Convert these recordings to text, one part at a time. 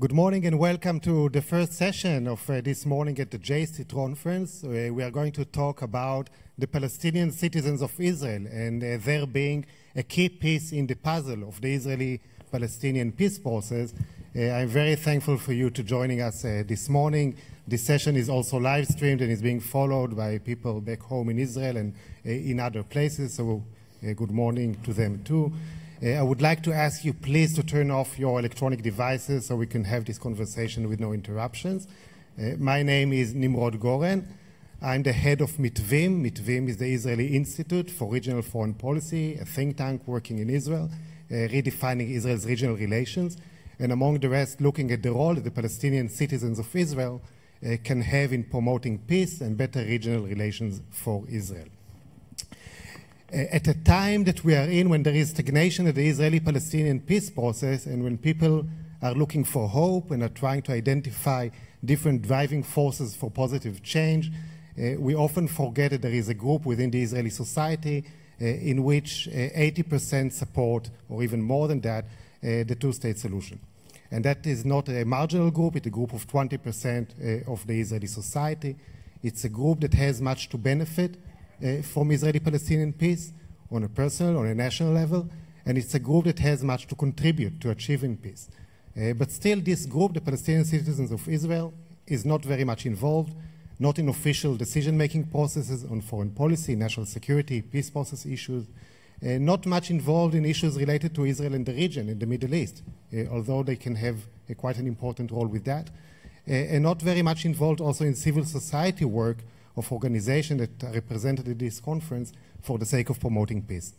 Good morning and welcome to the first session of uh, this morning at the J Conference. Uh, we are going to talk about the Palestinian citizens of Israel and uh, their being a key piece in the puzzle of the Israeli-Palestinian peace process. Uh, I'm very thankful for you to joining us uh, this morning. This session is also live streamed and is being followed by people back home in Israel and uh, in other places. So good morning to them too. Uh, I would like to ask you please to turn off your electronic devices so we can have this conversation with no interruptions. Uh, my name is Nimrod Goren. I'm the head of Mitvim. Mitvim is the Israeli Institute for Regional Foreign Policy, a think tank working in Israel, uh, redefining Israel's regional relations, and among the rest, looking at the role that the Palestinian citizens of Israel uh, can have in promoting peace and better regional relations for Israel. Uh, at a time that we are in when there is stagnation in the Israeli Palestinian peace process and when people are looking for hope and are trying to identify different driving forces for positive change, uh, we often forget that there is a group within the Israeli society uh, in which 80% uh, support, or even more than that, uh, the two state solution. And that is not a marginal group, it's a group of 20% uh, of the Israeli society. It's a group that has much to benefit uh, from Israeli-Palestinian peace on a personal, on a national level, and it's a group that has much to contribute to achieving peace. Uh, but still, this group, the Palestinian citizens of Israel, is not very much involved, not in official decision-making processes on foreign policy, national security, peace process issues, uh, not much involved in issues related to Israel and the region, in the Middle East, uh, although they can have uh, quite an important role with that, uh, and not very much involved also in civil society work of that represented at this conference for the sake of promoting peace.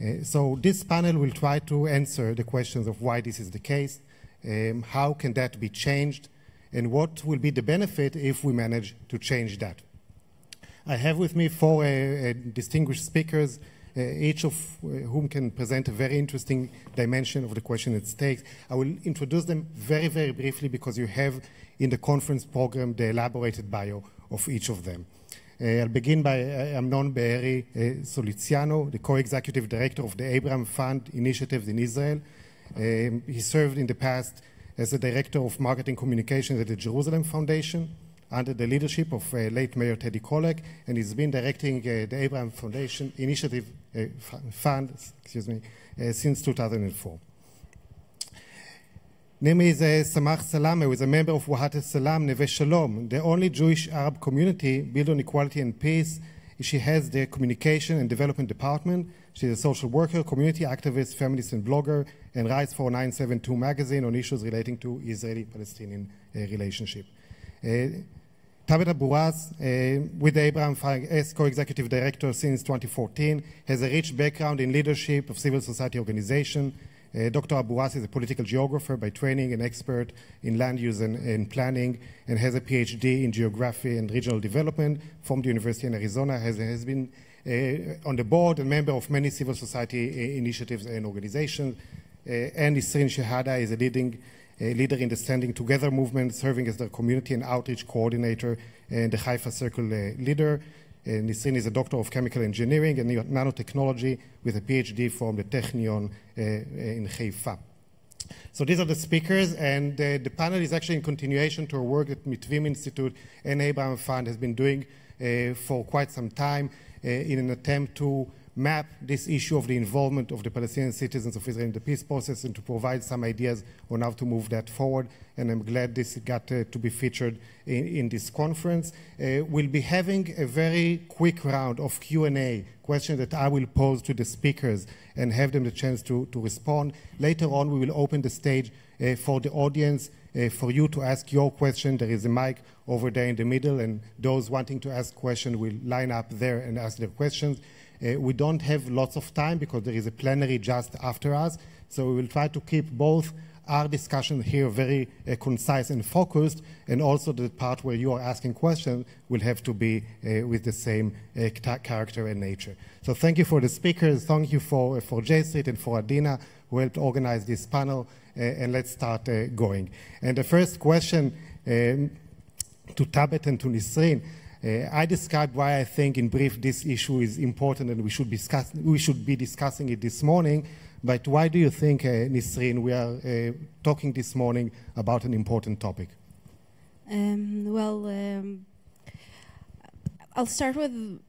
Uh, so this panel will try to answer the questions of why this is the case, um, how can that be changed, and what will be the benefit if we manage to change that. I have with me four uh, uh, distinguished speakers, each of uh, whom can present a very interesting dimension of the question at stake. I will introduce them very, very briefly because you have in the conference program the elaborated bio of each of them. Uh, I'll begin by uh, Amnon Be'eri uh, Sulitzeanu, the co-executive director of the Abraham Fund initiatives in Israel. Um, he served in the past as the director of marketing communications at the Jerusalem Foundation under the leadership of uh, late Mayor Teddy Kollek, and he's been directing uh, the Abraham Foundation Initiative uh, Fund excuse me, since 2004. Name is uh, Samah Salaime, who is a member of Wahat Salam Neve Shalom, the only Jewish Arab community built on equality and peace. She has the communication and development department. She's a social worker, community activist, feminist, and blogger, and writes for 972 magazine on issues relating to Israeli-Palestinian uh, relationship. Uh, Thabet Abu Rass, uh, with Abraham as co-executive director since 2014, has a rich background in leadership of civil society organization, uh, Dr. Aburas is a political geographer by training, an expert in land use and, and, planning, and has a PhD in geography and regional development from the University in Arizona. Has, has been uh, on the board and member of many civil society uh, initiatives and organizations. Uh, and Nisrin Shehada is a leading uh, leader in the Standing Together movement, serving as the community and outreach coordinator and the Haifa Circle uh, leader. Nisrin is a doctor of chemical engineering and nanotechnology with a PhD from the Technion uh, in Haifa. So these are the speakers, and uh, the panel is actually in continuation to a work that Mitvim Institute and Abraham Fund has been doing uh, for quite some time in an attempt to map this issue of the involvement of the Palestinian citizens of Israel in the peace process and to provide some ideas on how to move that forward. And I'm glad this got uh, to be featured in, in this conference. Uh, we'll be having a very quick round of Q&A, questions that I will pose to the speakers and have them the chance to, to respond. Later on, we will open the stage uh, for the audience uh, for you to ask your question. There is a mic over there in the middle, and those wanting to ask questions will line up there and ask their questions. Uh, we don't have lots of time because there is a plenary just after us, so we will try to keep both our discussion here very uh, concise and focused, and also the part where you are asking questions will have to be uh, with the same uh, character and nature. So thank you for the speakers, thank you for, uh, for J Street and for Adina who helped organize this panel, uh, and let's start going. And the first question um, to Thabet and to Nisrin, uh, I described why I think, in brief, this issue is important and we should, discuss, we should be discussing it this morning. But why do you think, uh, Nisrin, we are uh, talking this morning about an important topic? Um, well, um, I'll start with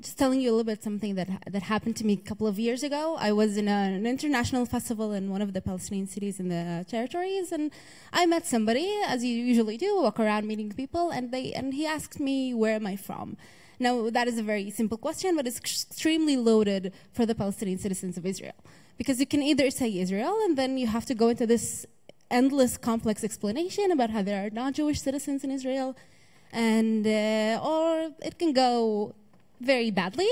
just telling you a little bit something that that happened to me a couple of years ago. I was in a, an international festival in one of the Palestinian cities in the territories, and I met somebody, as you usually do, walk around meeting people, and they and he asked me where am I from. Now that is a very simple question, but it's extremely loaded for the Palestinian citizens of Israel, because you can either say Israel, and then you have to go into this endless complex explanation about how there are non-Jewish citizens in Israel, and uh, or it can go very badly.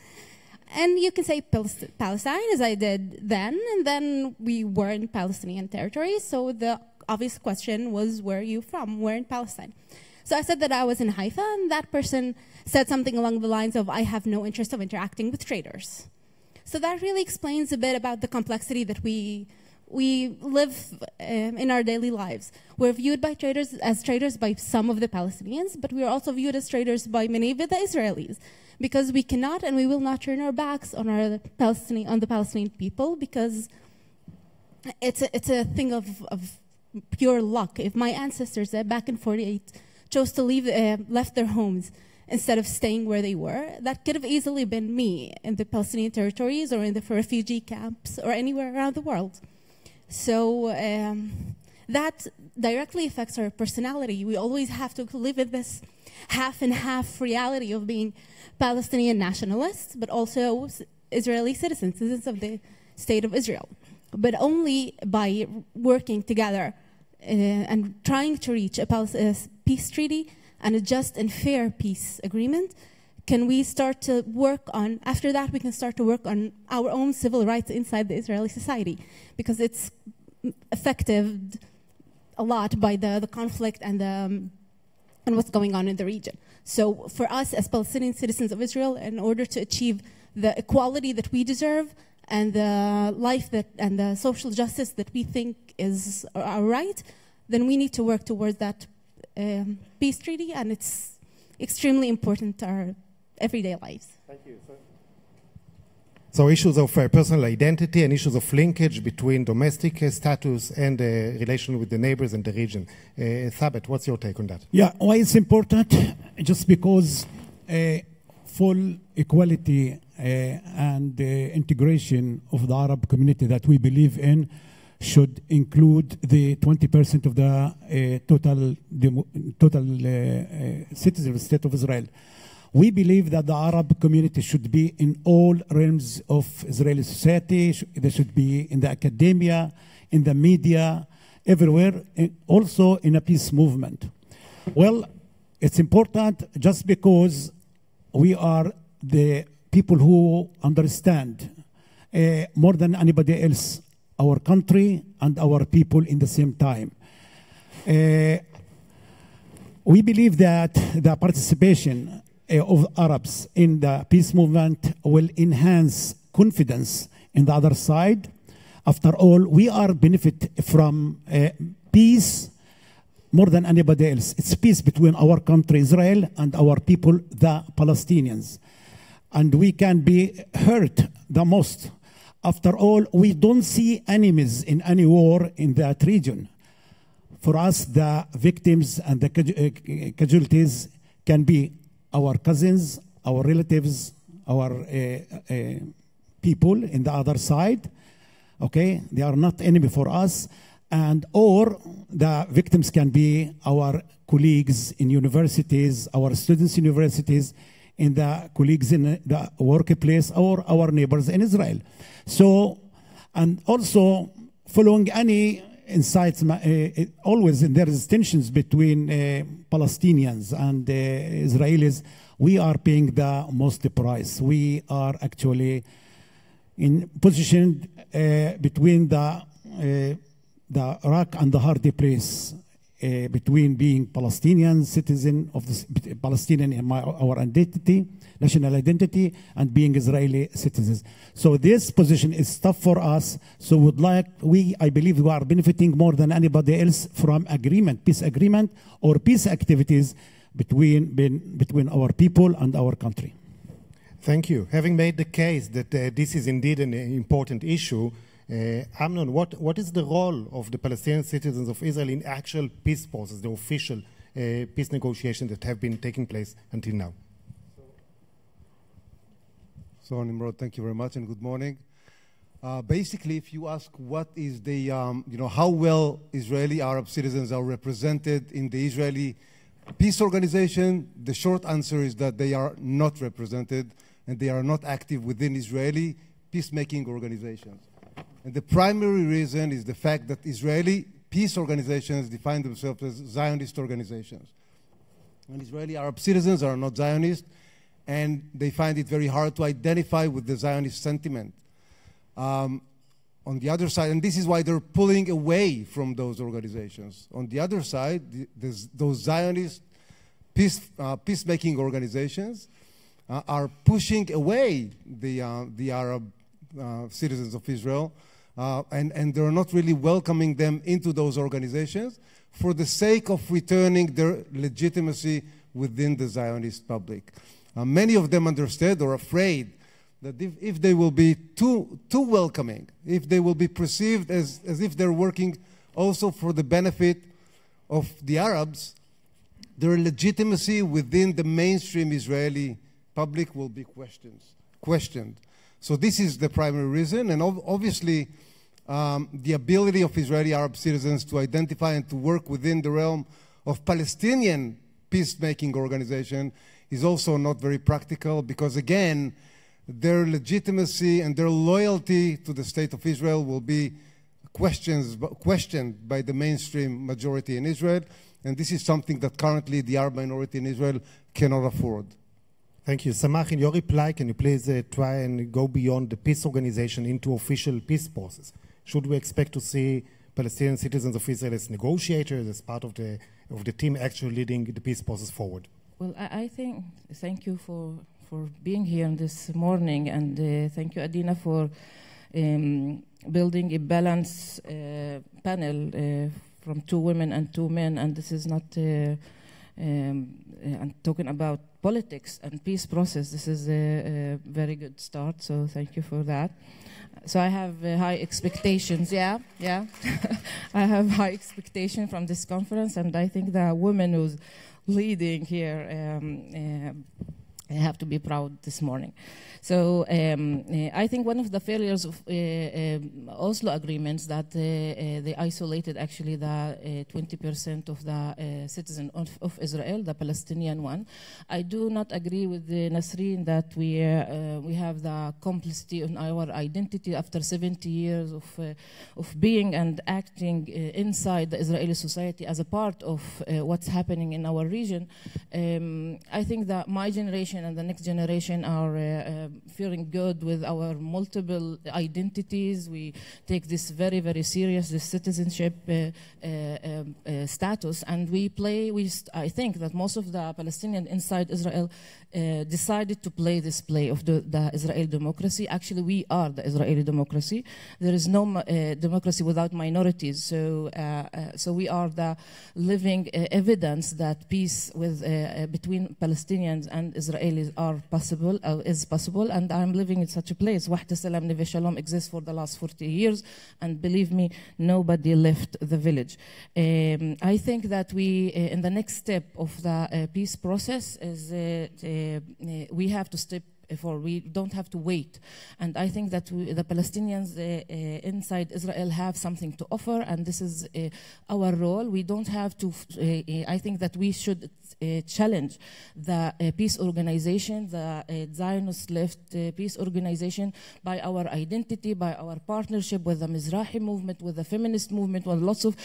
and you can say Palestine, as I did then, and then we were in Palestinian territory. So the obvious question was, where are you from? Where in Palestine? So I said that I was in Haifa, and that person said something along the lines of, I have no interest of interacting with traders. So that really explains a bit about the complexity that we we live um, in our daily lives. We're viewed by traders as traders by some of the Palestinians, but we are also viewed as traders by many of the Israelis, because we cannot and we will not turn our backs on our Palestinian on the Palestinian people because it's a, it's a thing of, of pure luck. If my ancestors uh, back in 48 chose to leave, uh, left their homes instead of staying where they were, that could have easily been me in the Palestinian territories or in the refugee camps or anywhere around the world. So um, that directly affects our personality. We always have to live in this half and half reality of being Palestinian nationalists, but also Israeli citizens, citizens of the state of Israel. But only by working together uh, and trying to reach a peace treaty and a just and fair peace agreement can we start to work on, after that, we can start to work on our own civil rights inside the Israeli society because it's affected a lot by the, the conflict and, the, um, and what's going on in the region. So, for us as Palestinian citizens of Israel, in order to achieve the equality that we deserve and the life that, and the social justice that we think is our right, then we need to work towards that um, peace treaty, and it's extremely important to our everyday lives. Thank you. So, so issues of uh, personal identity and issues of linkage between domestic uh, status and uh, relation with the neighbors and the region. Uh, Thabet, what's your take on that? Yeah, why it's important? Just because uh, full equality uh, and uh, integration of the Arab community that we believe in should include the 20% of the total, the, total citizens of the State of Israel. We believe that the Arab community should be in all realms of Israeli society. They should be in the academia, in the media, everywhere, also in a peace movement. Well, it's important just because we are the people who understand uh, more than anybody else our country and our people in the same time. Uh, we believe that the participation of Arabs in the peace movement will enhance confidence in the other side. After all, we are benefit from uh, peace more than anybody else. It's peace between our country, Israel, and our people, the Palestinians. And we can be hurt the most. After all, we don't see enemies in any war in that region. For us, the victims and the uh, casualties can be our cousins, our relatives, our uh, uh, people in the other side. Okay, they are not enemy for us, and or the victims can be our colleagues in universities, our students in universities, in the colleagues in the workplace, or our neighbors in Israel. So, and also following any insights, uh, always in there is tensions between uh, Palestinians and uh, Israelis. We are paying the most price. We are actually in position uh, between the uh, the rock and the hard place uh, between being Palestinian citizen of the Palestinian in my, our identity, national identity, and being Israeli citizens. So this position is tough for us. So would like we, I believe, we are benefiting more than anybody else from agreement, peace agreement, or peace activities between between our people and our country. Thank you. Having made the case that uh, this is indeed an important issue, uh, Amnon, what, what is the role of the Palestinian citizens of Israel in actual peace process, the official uh, peace negotiations that have been taking place until now? So, Nimrod, thank you very much and good morning. Uh, basically, if you ask what is the, um, you know, how well Israeli Arab citizens are represented in the Israeli peace organization, the short answer is that they are not represented and they are not active within Israeli peacemaking organizations. And the primary reason is the fact that Israeli peace organizations define themselves as Zionist organizations. And Israeli Arab citizens are not Zionist, and they find it very hard to identify with the Zionist sentiment. Um, on the other side, and this is why they're pulling away from those organizations. On the other side, the, those Zionist peace, uh, peacemaking organizations uh, are pushing away the, uh, the Arab uh, citizens of Israel, uh, and, and they're not really welcoming them into those organizations for the sake of returning their legitimacy within the Zionist public. Uh, many of them understand or afraid that if, if they will be too, too welcoming, if they will be perceived as, as if they're working also for the benefit of the Arabs, their legitimacy within the mainstream Israeli public will be questioned. questioned. So this is the primary reason, and obviously um, the ability of Israeli Arab citizens to identify and to work within the realm of Palestinian peacemaking organization is also not very practical because again, their legitimacy and their loyalty to the state of Israel will be questions, questioned by the mainstream majority in Israel. And this is something that currently the Arab minority in Israel cannot afford. Thank you. Samah, in your reply, can you please uh, try and go beyond the peace organization into official peace process? Should we expect to see Palestinian citizens of Israel as negotiators, as part of the, of the team actually leading the peace process forward? Well, I, I think, thank you for for being here this morning, and uh, thank you, Adina, for um, building a balanced uh, panel uh, from two women and two men. And this is not uh, um, and talking about politics and peace process. This is a, a, very good start. So thank you for that. So I have uh, high expectations. Yeah, yeah. I have high expectation from this conference, and I think the women who's leading here. Um, uh, I have to be proud this morning. So um, uh, I think one of the failures of uh, um, Oslo agreements that uh, uh they isolated actually the 20% uh, of the uh, citizens of, of, Israel, the Palestinian one. I do not agree with Nasreen that we we have the complicity in our identity after 70 years of of being and acting inside the Israeli society as a part of what's happening in our region. Um, I think that my generation and the next generation are feeling good with our multiple identities. We take this very, very serious, this citizenship uh, uh, um, uh, status, and we play. We I think that most of the Palestinians inside Israel uh, decided to play this play of the, the, Israeli democracy. Actually, we are the Israeli democracy. There is no uh, democracy without minorities. So, uh, so we are the living evidence that peace with between Palestinians and Israelis are possible, is possible and I'm living in such a place. Wahat Salam Neve Shalom exists for the last 40 years, and believe me, nobody left the village. Um, I think that we, uh, in the next step of the uh, peace process, is uh, uh Uh, uh, we have to step uh, for. We don't have to wait. And I think that we, the Palestinians uh, uh, inside Israel have something to offer, and this is uh, our role. We don't have to, I think that we should challenge the peace organization, the Zionist left peace organization, by our identity, by our partnership with the Mizrahi movement, with the feminist movement, with lots of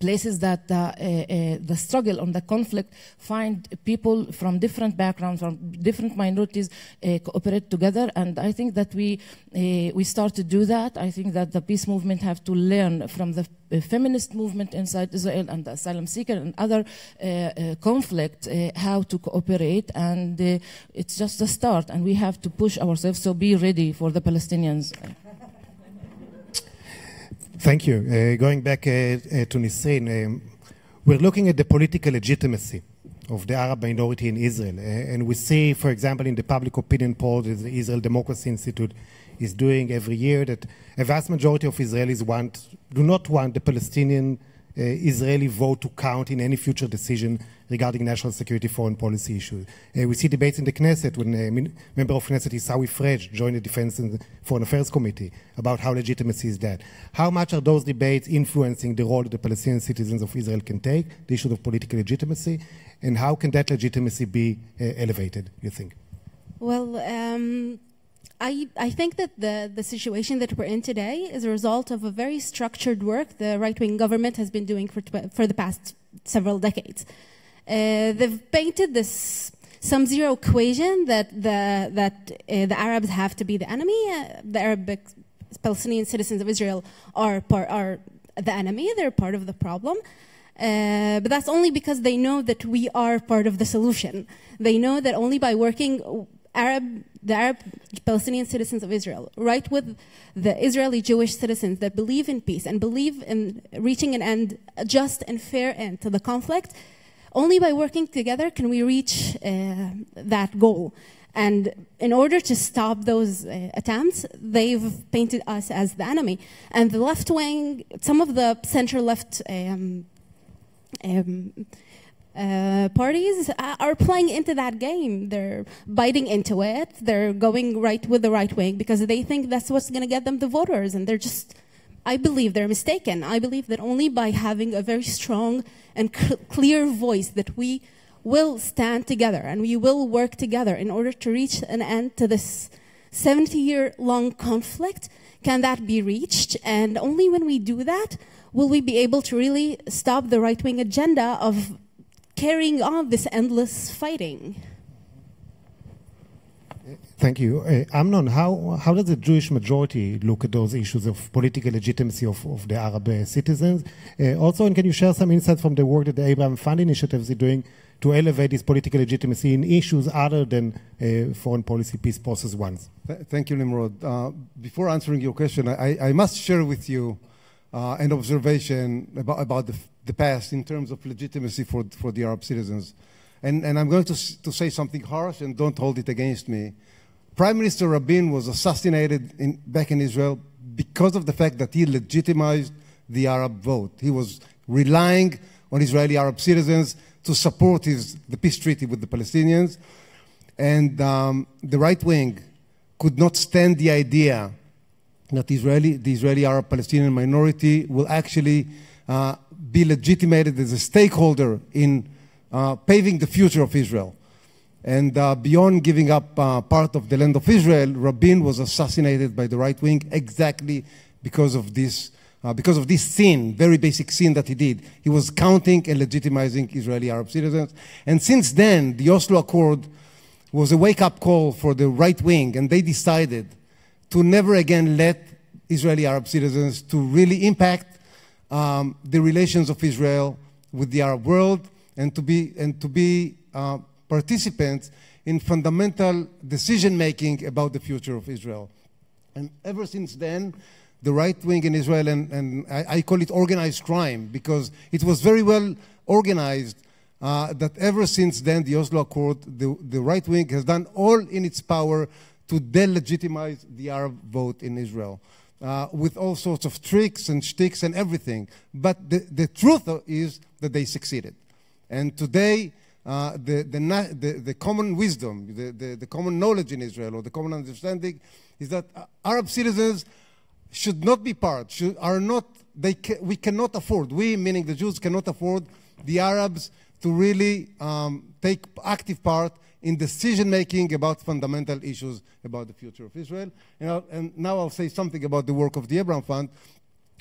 places that uh, uh, the struggle and the conflict find people from different backgrounds, from different minorities uh, cooperate together. And I think that we, uh, we start to do that. I think that the peace movement have to learn from the uh, feminist movement inside Israel and the asylum seeker and other uh, conflict how to cooperate. And it's just a start. And we have to push ourselves. So be ready for the Palestinians. Thank you. Uh, going back uh, uh, to Nisreen, um, we're looking at the political legitimacy of the Arab minority in Israel. and we see, for example, in the public opinion poll that the Israel Democracy Institute is doing every year, that a vast majority of Israelis want, do not want the Palestinian uh, Israeli vote to count in any future decision regarding national security foreign policy issues. Uh, we see debates in the Knesset when a uh, member of Knesset Isawi Frej joined the Defense and Foreign Affairs Committee about how legitimacy is that. How much are those debates influencing the role that the Palestinian citizens of Israel can take, the issue of political legitimacy, and how can that legitimacy be uh, elevated, you think? Well, um, I, I think that the, the situation that we're in today is a result of a very structured work the right wing government has been doing for, for the past several decades. Uh, they've painted this sum zero equation that the that uh, the Arabs have to be the enemy. Uh, the Arabic Palestinian citizens of Israel are part, are the enemy. They're part of the problem. Uh, but that's only because they know that we are part of the solution. They know that only by working Arab, the Arab Palestinian citizens of Israel, right with the Israeli Jewish citizens that believe in peace and believe in reaching an end, a just and fair end to the conflict, only by working together can we reach uh, that goal. And in order to stop those uh, attempts, they've painted us as the enemy. And the left wing, some of the center left um, um, uh, parties are playing into that game. They're biting into it. They're going right with the right wing because they think that's what's going to get them the voters. And they're just, I believe they're mistaken. I believe that only by having a very strong and clear voice that we will stand together and we will work together in order to reach an end to this 70 year long conflict can that be reached and only when we do that will we be able to really stop the right wing agenda of carrying on this endless fighting Thank you. Uh, Amnon, how, how does the Jewish majority look at those issues of political legitimacy of, of the Arab uh, citizens? Uh, also, and can you share some insights from the work that the Abraham Fund initiatives is doing to elevate this political legitimacy in issues other than uh, foreign policy peace process ones? Th thank you, Nimrod. Uh, before answering your question, I, I must share with you uh, an observation about, about the, the past in terms of legitimacy for, for the Arab citizens. And, and I'm going to, to say something harsh and don't hold it against me. Prime Minister Rabin was assassinated in, back in Israel because of the fact that he legitimized the Arab vote. He was relying on Israeli Arab citizens to support his, the peace treaty with the Palestinians. And um, the right wing could not stand the idea that Israeli, the Israeli Arab Palestinian minority will actually uh, be legitimated as a stakeholder in uh, paving the future of Israel. And uh, beyond giving up uh, part of the land of Israel, Rabin was assassinated by the right wing exactly because of this, uh, because of this sin, very basic sin that he did. He was counting and legitimizing Israeli Arab citizens. And since then, the Oslo Accord was a wake up call for the right wing, and they decided to never again let Israeli Arab citizens to really impact um, the relations of Israel with the Arab world and to be, and to be uh, participants in fundamental decision making about the future of Israel. And ever since then, the right wing in Israel, and, and I, I, call it organized crime because it was very well organized. Uh, that ever since then, the Oslo Accord, the, the right wing has done all in its power to delegitimize the Arab vote in Israel. Uh, with all sorts of tricks and shticks and everything. But the, the truth is that they succeeded. And today, uh, the, the, the, the, common wisdom, the, the, the, common knowledge in Israel, or the common understanding, is that uh, Arab citizens should not be part, should, are not, they ca we cannot afford, we, meaning the Jews, cannot afford the Arabs to really um, take active part in decision making about fundamental issues about the future of Israel. And, and now I'll say something about the work of the Abraham Fund.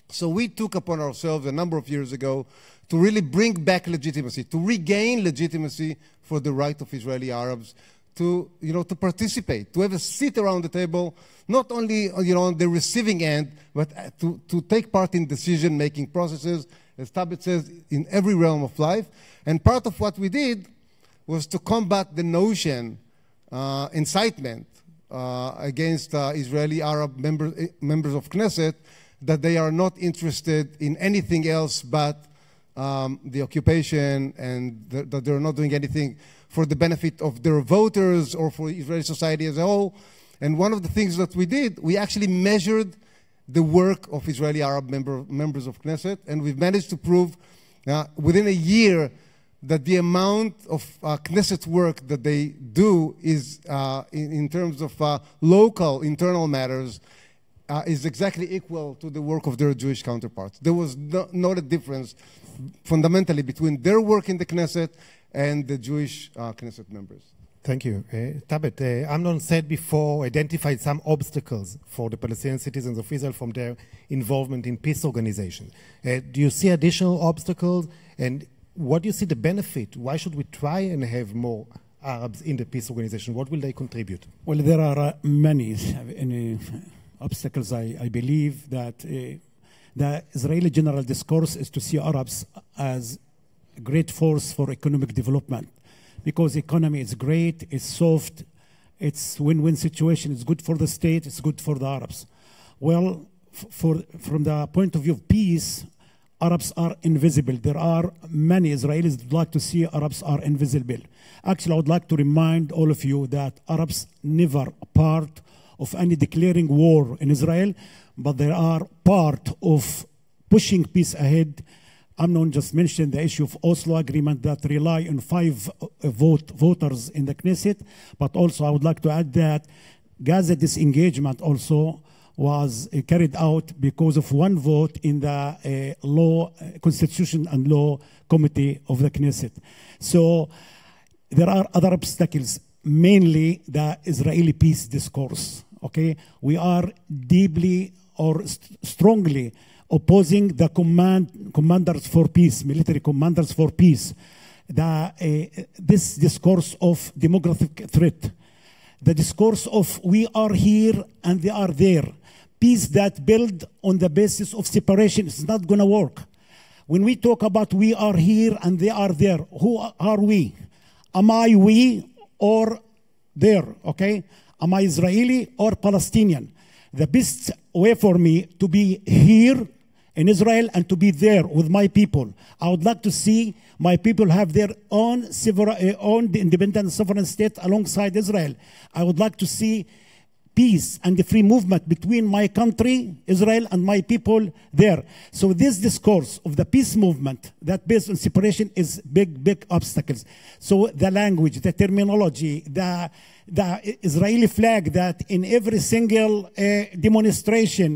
So we took upon ourselves a number of years ago to really bring back legitimacy, to regain legitimacy for the right of Israeli Arabs to, you know, to participate, to have a seat around the table, not only you know, on the receiving end, but to, to take part in decision-making processes, as Thabet says, in every realm of life. And part of what we did was to combat the notion, uh, incitement uh, against uh, Israeli Arab member, eh, members of Knesset, that they are not interested in anything else but um, the occupation and th- that they're not doing anything for the benefit of their voters or for Israeli society as a whole. And one of the things that we did, we actually measured the work of Israeli Arab member, members of Knesset, and we've managed to prove uh, within a year that the amount of uh, Knesset work that they do is, uh, in, in, terms of uh, local internal matters, uh, is exactly equal to the work of their Jewish counterparts. There was no, not a difference fundamentally between their work in the Knesset and the Jewish uh, Knesset members. Thank you. Uh, Thabet, uh, Amnon said before, identified some obstacles for the Palestinian citizens of Israel from their involvement in peace organizations. Uh, do you see additional obstacles? And what do you see the benefit? Why should we try and have more Arabs in the peace organization? What will they contribute? Well, there are uh, many uh, obstacles. I, I, believe that uh, the Israeli general discourse is to see Arabs as a great force for economic development because economy is great, it's soft, it's win-win situation, it's good for the state, it's good for the Arabs. Well, for, from the point of view of peace, Arabs are invisible. There are many Israelis would like to see Arabs are invisible. Actually, I would like to remind all of you that Arabs never part of any declaring war in Israel, but they are part of pushing peace ahead Amnon just mentioned the issue of Oslo agreement that rely on five uh, vote, voters in the Knesset, but also I would like to add that Gaza disengagement also was uh, carried out because of one vote in the uh, law, uh, constitution and law committee of the Knesset. So there are other obstacles, mainly the Israeli peace discourse. Okay, we are deeply or st strongly opposing the command, commanders for peace, military commanders for peace. The, uh, this discourse of demographic threat, the discourse of we are here and they are there, peace that build on the basis of separation is not going to work. When we talk about we are here and they are there, who are we? Am I we or there? Okay? Am I Israeli or Palestinian? The best way for me to be here in Israel and to be there with my people. I would like to see my people have their own, uh, own independent sovereign state alongside Israel. I would like to see peace and the free movement between my country, Israel, and my people there. So this discourse of the peace movement that based on separation is big, big obstacles. So the language, the terminology, the, the Israeli flag that in every single uh, demonstration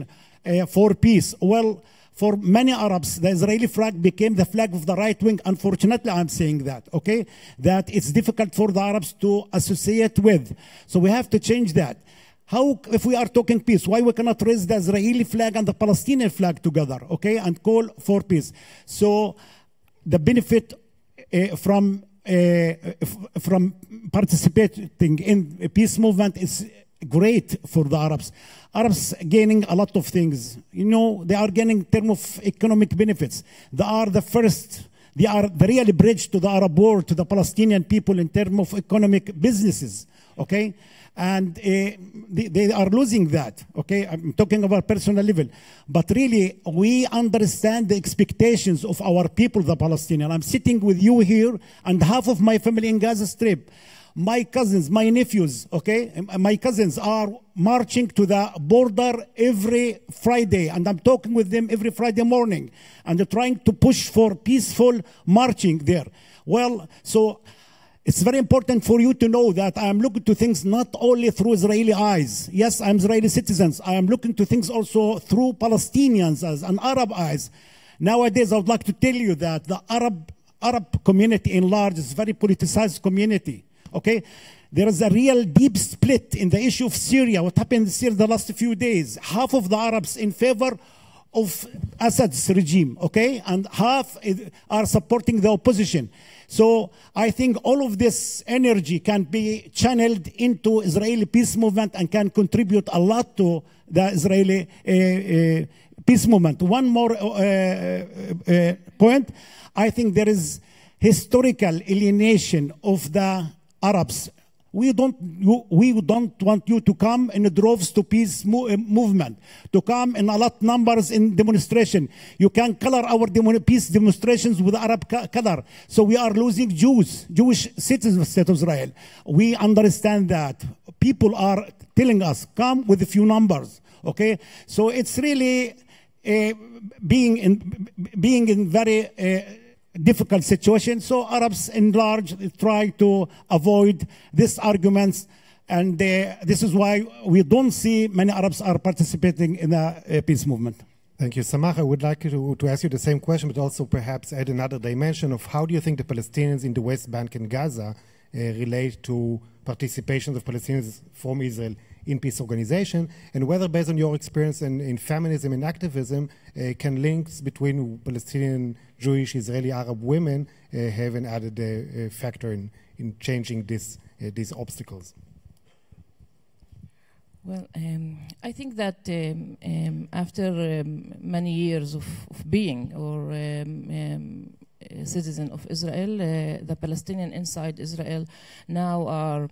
uh, for peace, well, for many Arabs, the Israeli flag became the flag of the right wing. Unfortunately, I'm saying that, okay? That it's difficult for the Arabs to associate with. So we have to change that. How, if we are talking peace, why we cannot raise the Israeli flag and the Palestinian flag together, okay, and call for peace? So the benefit uh, from uh, from participating in a peace movement is great for the Arabs. Arabs gaining a lot of things. You know, they are gaining in terms of economic benefits. They are the first, they are the real bridge to the Arab world, to the Palestinian people in terms of economic businesses. Okay? And uh, they, they, are losing that. Okay? I'm talking about personal level. But really, we understand the expectations of our people, the Palestinian. I'm sitting with you here and half of my family in Gaza Strip my cousins, my nephews, okay, my cousins are marching to the border every Friday, and I'm talking with them every Friday morning, and they're trying to push for peaceful marching there. Well, so it's very important for you to know that I am looking to things not only through Israeli eyes. Yes, I'm Israeli citizens. I am looking to things also through Palestinians as an Arab eyes. Nowadays, I would like to tell you that the Arab Arab community in large is a very politicized community. Okay? There is a real deep split in the issue of Syria. What happened in Syria the last few days? Half of the Arabs in favor of Assad's regime, okay? And half are supporting the opposition. So I think all of this energy can be channeled into Israeli peace movement and can contribute a lot to the Israeli uh, uh, peace movement. One more uh, point. I think there is historical alienation of the Arabs We don't, we don't want you to come in droves to peace uh, movement, to come in a lot numbers in demonstration. You can color our peace demonstrations with Arab co- color. So we are losing Jews, Jewish citizens of state of Israel. We understand that. People are telling us, come with a few numbers. Okay? So it's really uh, being in being in very uh, difficult situation. So Arabs in large try to avoid these arguments, and uh, this is why we don't see many Arabs are participating in the uh, peace movement. Thank you. Samah, I would like to, to ask you the same question, but also perhaps add another dimension of how do you think the Palestinians in the West Bank and Gaza uh, relate to participation of Palestinians from Israel in peace organization, and whether, based on your experience in, in feminism and activism, uh, can links between Palestinian, Jewish, Israeli, Arab women uh, have an added uh, factor in, in changing this, uh, these obstacles? Well, um, I think that um, um, after um, many years of, of being or um, um, a citizen of Israel, uh, the Palestinian inside Israel now are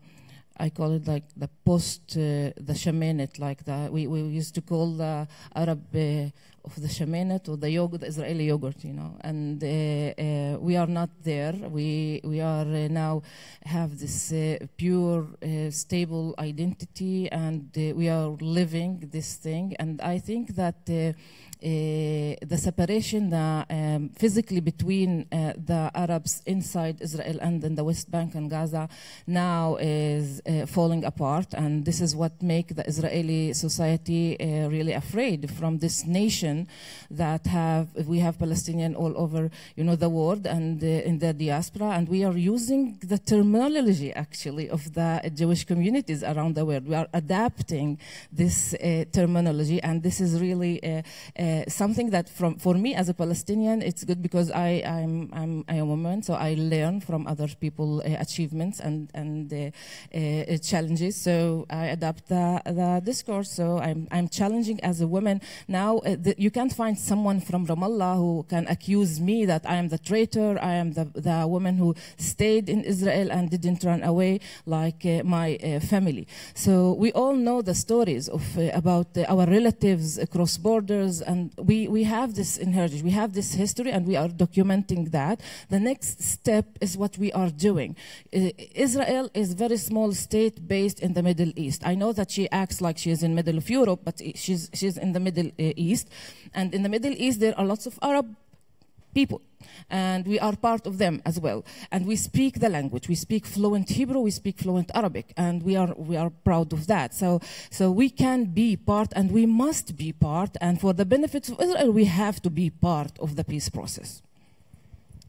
I call it like the post, uh, the shamanet, like the, we, we used to call the Arab uh, of the shamanet or the yogurt, the Israeli yogurt, you know. And uh, uh we are not there. We, we are uh, now have this uh, pure, stable identity and we are living this thing. And I think that uh, the separation the, um, physically between uh, the Arabs inside Israel and in the West Bank and Gaza now is uh, falling apart, and this is what make the Israeli society really afraid from this nation that have we have Palestinian all over you know the world and in the diaspora, and we are using the terminology actually of the Jewish communities around the world. We are adapting this terminology, and this is really uh, something that from for me as a Palestinian, it's good because I I'm I'm, a woman, so I learn from other people uh, achievements and and uh, challenges. So I adapt the the discourse. So I'm I'm challenging as a woman. Now the, you can't find someone from Ramallah who can accuse me that I am the traitor. I am the the woman who stayed in Israel and didn't run away like my family. So we all know the stories of about our relatives across borders and we, we have this inheritance, we have this history, and we are documenting that. The next step is what we are doing. Israel is a very small state based in the Middle East. I know that she acts like she is in middle of Europe, but she's, she's in the Middle uh, East. And in the Middle East, there are lots of Arab people and we are part of them as well. And we speak the language. We speak fluent Hebrew. We speak fluent Arabic, and we are we are proud of that. So so we can be part, and we must be part. And for the benefits of Israel, we have to be part of the peace process.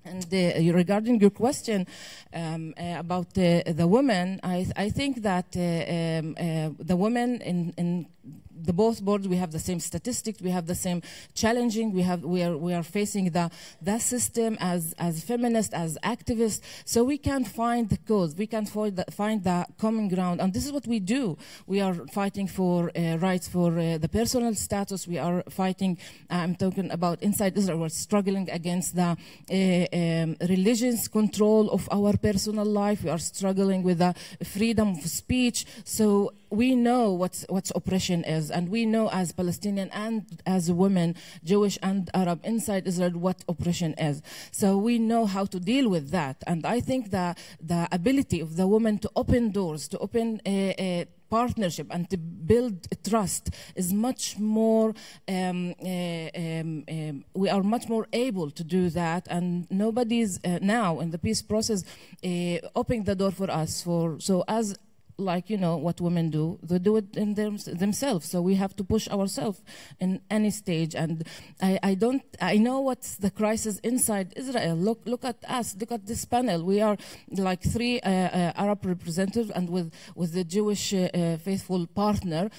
And uh, regarding your question um, uh, about uh, the women, I, I think that uh, um, uh, the women in, in the both boards we have the same statistics we have the same challenging we have we are we are facing the that system as as feminists as activists so we can find the cause we can find the, find the common ground. And this is what we do. We are fighting for uh, rights for uh, the personal status. We are fighting i'm talking about inside israel we're struggling against the uh, um, religious control of our personal life. We are struggling with the freedom of speech. So we know what's, what's oppression is, and we know as Palestinian and as women, Jewish and Arab inside Israel, what oppression is. So we know how to deal with that. And I think that the ability of the woman to open doors, to open a, partnership and to build trust is much more um, uh, um, um, we are much more able to do that and nobody's uh, now in the peace process uh, opening the door for us for so as like you know what women do they do it in them, themselves. So we have to push ourselves in any stage. And I, I don't i know what's the crisis inside israel. Look look at us. Look at this panel. We are like three uh, uh, arab representatives and with with the jewish uh, faithful partner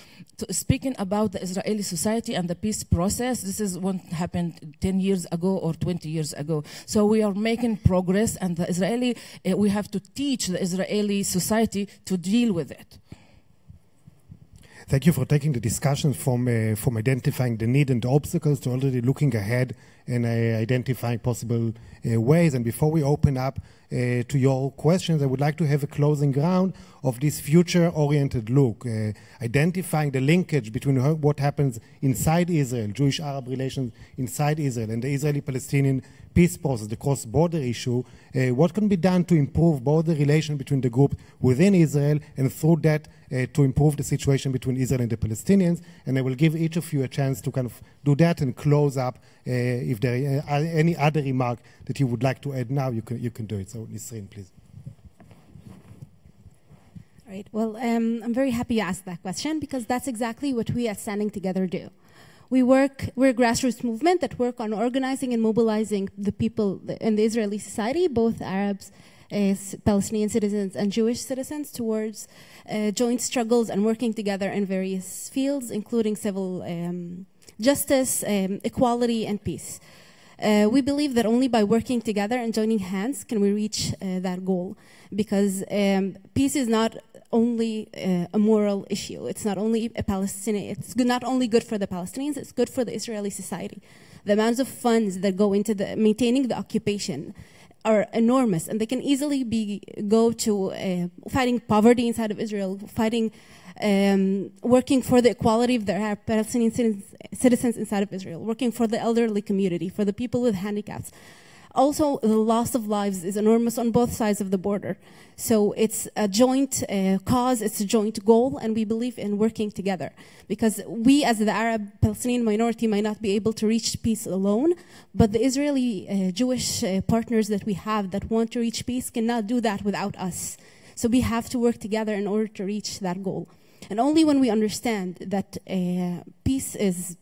speaking about the israeli society and the peace process. This is what happened 10 years ago or 20 years ago. So we are making progress and the israeli uh, we have to teach the israeli society to deal with it. Thank you for taking the discussion from, uh, from identifying the need and the obstacles to already looking ahead and uh, identifying possible uh, ways. And before we open up uh, to your questions, I would like to have a closing round of this future-oriented look, uh, identifying the linkage between what happens inside Israel, Jewish-Arab relations inside Israel, and the Israeli-Palestinian peace process, the cross-border issue, uh, what can be done to improve both the relation between the group within Israel and through that uh, to improve the situation between Israel and the Palestinians. And I will give each of you a chance to kind of do that and close up. Uh, if there are any other remark that you would like to add now, you can, you can do it. So, Nisreen, please. Right. Well, um, I'm very happy you asked that question because that's exactly what we at Standing Together do. We work, we're a grassroots movement that work on organizing and mobilizing the people in the Israeli society, both Arabs, uh, Palestinian citizens, and Jewish citizens, towards uh, joint struggles and working together in various fields, including civil um, justice, um, equality, and peace. Uh, we believe that only by working together and joining hands can we reach uh, that goal because um, peace is not only uh, a moral issue. It's not only a Palestinian. It's good, not only good for the Palestinians. It's good for the Israeli society. The amounts of funds that go into the, maintaining the occupation are enormous, and they can easily be go to uh, fighting poverty inside of Israel, fighting, um, working for the equality of the Palestinian citizens inside of Israel, working for the elderly community, for the people with handicaps. Also, the loss of lives is enormous on both sides of the border. So it's a joint uh, cause, it's a joint goal, and we believe in working together. Because we, as the Arab Palestinian minority, might not be able to reach peace alone, but the Israeli uh, Jewish uh, partners that we have that want to reach peace cannot do that without us. So we have to work together in order to reach that goal. And only when we understand that uh, peace is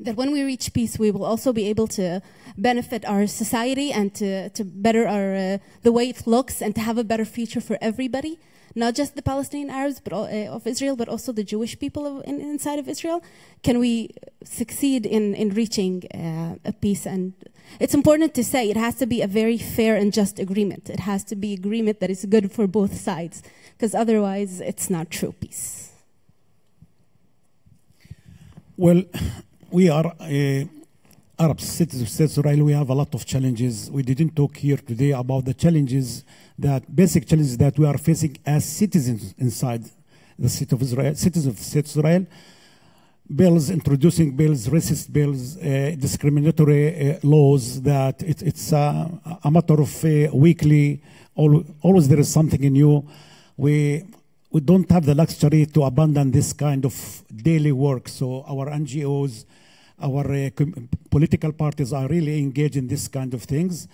that when we reach peace, we will also be able to benefit our society and to, to better our, uh, the way it looks and to have a better future for everybody, not just the Palestinian Arabs but, uh, of Israel, but also the Jewish people of, in, inside of Israel. Can we succeed in, in reaching uh, a peace? And it's important to say it has to be a very fair and just agreement. It has to be agreement that is good for both sides, because otherwise it's not true peace. Well, we are uh, Arab cities of State Israel. We have a lot of challenges. We didn't talk here today about the challenges that basic challenges that we are facing as citizens inside the city of Israel, citizens of State Israel. Bills, introducing bills, racist bills, uh, discriminatory uh, laws. That it, it's a matter of uh, weekly. always there is something new. We we don't have the luxury to abandon this kind of daily work. So our NGOs our uh, political parties are really engaged in this kind of things.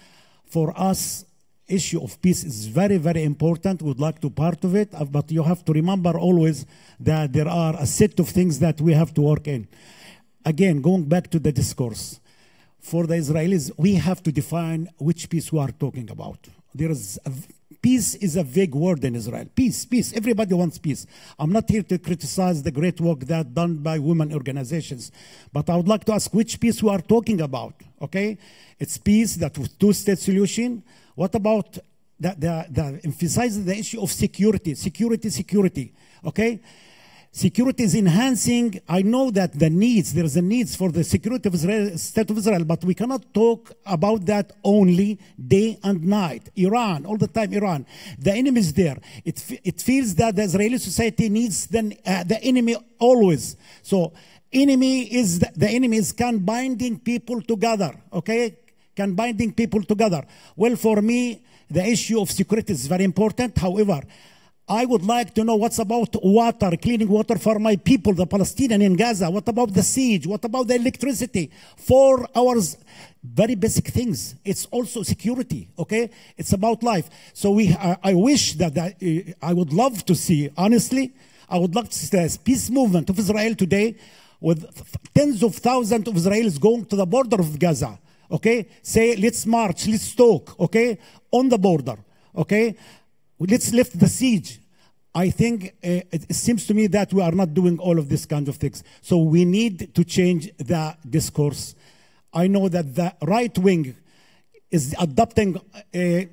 For us, issue of peace is very, very important. We'd like to part of it, uh, but you have to remember always that there are a set of things that we have to work in. Again, going back to the discourse, for the Israelis, we have to define which peace we are talking about. There is a Peace is a vague word in Israel. Peace, peace. Everybody wants peace. I'm not here to criticize the great work that done by women organizations, but I would like to ask which peace we are talking about. Okay, it's peace that with two-state solution. What about the, the, the emphasizing the issue of security, security, security. Okay, Security is enhancing. I know that the needs, there's a needs for the security of Israel, state of Israel, but we cannot talk about that only day and night. Iran, all the time Iran. The enemy is there. It, it feels that the Israeli society needs the, uh, the enemy always. So enemy is, the, the enemy is can binding people together, okay? Can binding people together. Well, for me, the issue of security is very important. However, I would like to know what's about water, cleaning water for my people, the Palestinian in Gaza. What about the siege? What about the electricity? Four hours, very basic things. It's also security, okay? It's about life. So we, uh, I wish that, that uh, I would love to see, honestly, I would love to see the peace movement of Israel today with tens of thousands of Israelis going to the border of Gaza, okay? Say, let's march, let's talk, okay? On the border, okay? Let's lift the siege. I think uh, it seems to me that we are not doing all of these kinds of things. So we need to change the discourse. I know that the right wing is adopting a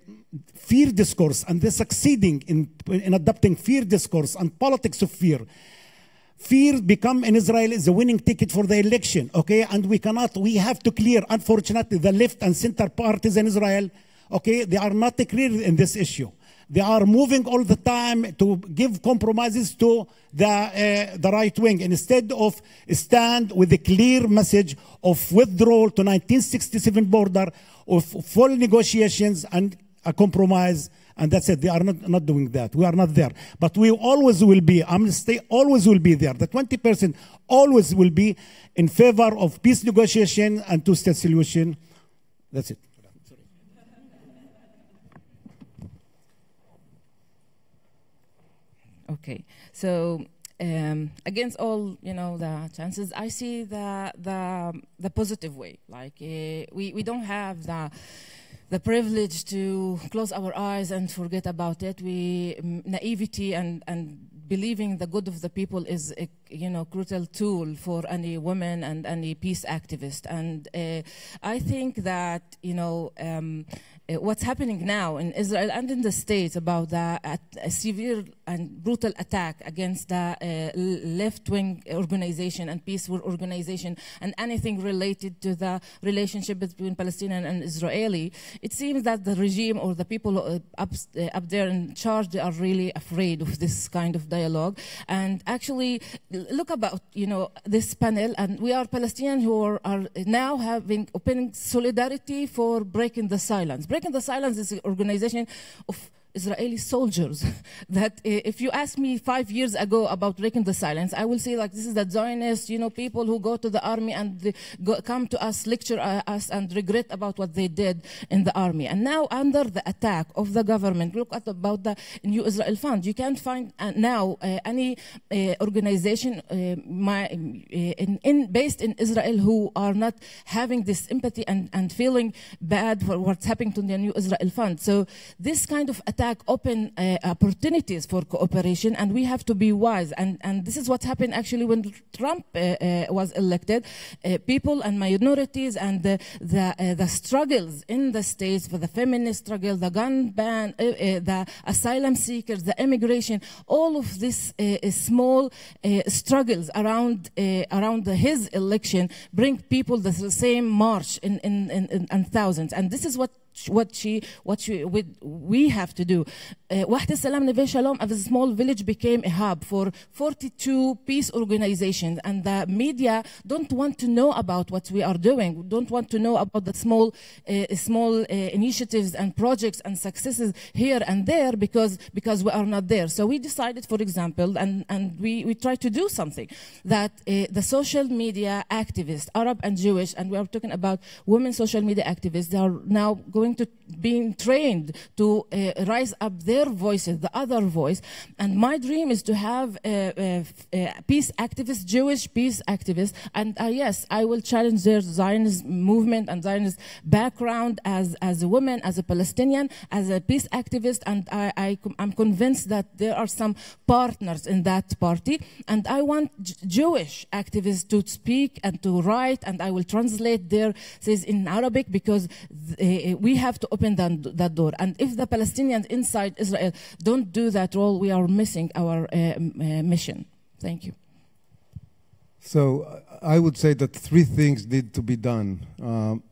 fear discourse and they're succeeding in, in adopting fear discourse and politics of fear. Fear become in Israel is a winning ticket for the election, okay? And we cannot, we have to clear, unfortunately, the left and center parties in Israel, okay? They are not clear in this issue. They are moving all the time to give compromises to the, uh, the right wing instead of stand with a clear message of withdrawal to 1967 border, of full negotiations and a compromise. And that's it. They are not, not doing that. We are not there. But we always will be, Amnesty always will be there. The 20% always will be in favor of peace negotiation and two-state solution. That's it. Okay, so um, against all you know the chances, I see the the the positive way. Like uh, we we don't have the the privilege to close our eyes and forget about it. We um, naivety and and believing the good of the people is a you know crucial tool for any woman and any peace activist. And uh, I think that you know. Um, uh, what's happening now in Israel and in the States about the severe and brutal attack against the uh, left-wing organization and peaceful organization and anything related to the relationship between Palestinian and Israeli, it seems that the regime or the people uh, up, uh, up there in charge, are really afraid of this kind of dialogue. And actually, look about, you know, this panel, and we are Palestinians who are, are now having opening solidarity for breaking the silence Breaking the Silence is an organization of Israeli soldiers that if you ask me five years ago about breaking the silence, I will say like this is the Zionist, you know, people who go to the army and go, come to us, lecture uh, us and regret about what they did in the army. And now under the attack of the government, look at about the New Israel Fund. You can't find uh, now uh, any uh, organization uh, my, uh, in, in, based in Israel who are not having this empathy and, and feeling bad for what's happening to the New Israel Fund. So this kind of attack open uh, opportunities for cooperation, and we have to be wise. And, and this is what happened actually when Trump uh, uh was elected. Uh, people and minorities and the, the, the, struggles in the states for the feminist struggle, the gun ban, the asylum seekers, the immigration, all of these small struggles around, around his election bring people the same march in, in, in, in thousands. And this is what what she what she we, we have to do. Uh, Salam Neve Shalom as a small village became a hub for 42 peace organizations. And the media don't want to know about what we are doing don't want to know about the small uh, small uh, initiatives and projects and successes here and there because because we are not there. So we decided for example and and we we try to do something that uh, the social media activists Arab and Jewish and we are talking about women social media activists they are now going going to being trained to uh, rise up their voices, the other voice. And my dream is to have a, a, a peace activists, Jewish peace activists. And uh, yes, I will challenge their Zionist movement and Zionist background as, as a woman, as a Palestinian, as a peace activist. And I, I, am convinced that there are some partners in that party. And I want Jewish activists to speak and to write, and I will translate their says in Arabic because uh, we have to open that, that door. And if the Palestinians inside Israel don't do that role, we are missing our uh, uh, mission. Thank you. So I would say that three things need to be done um,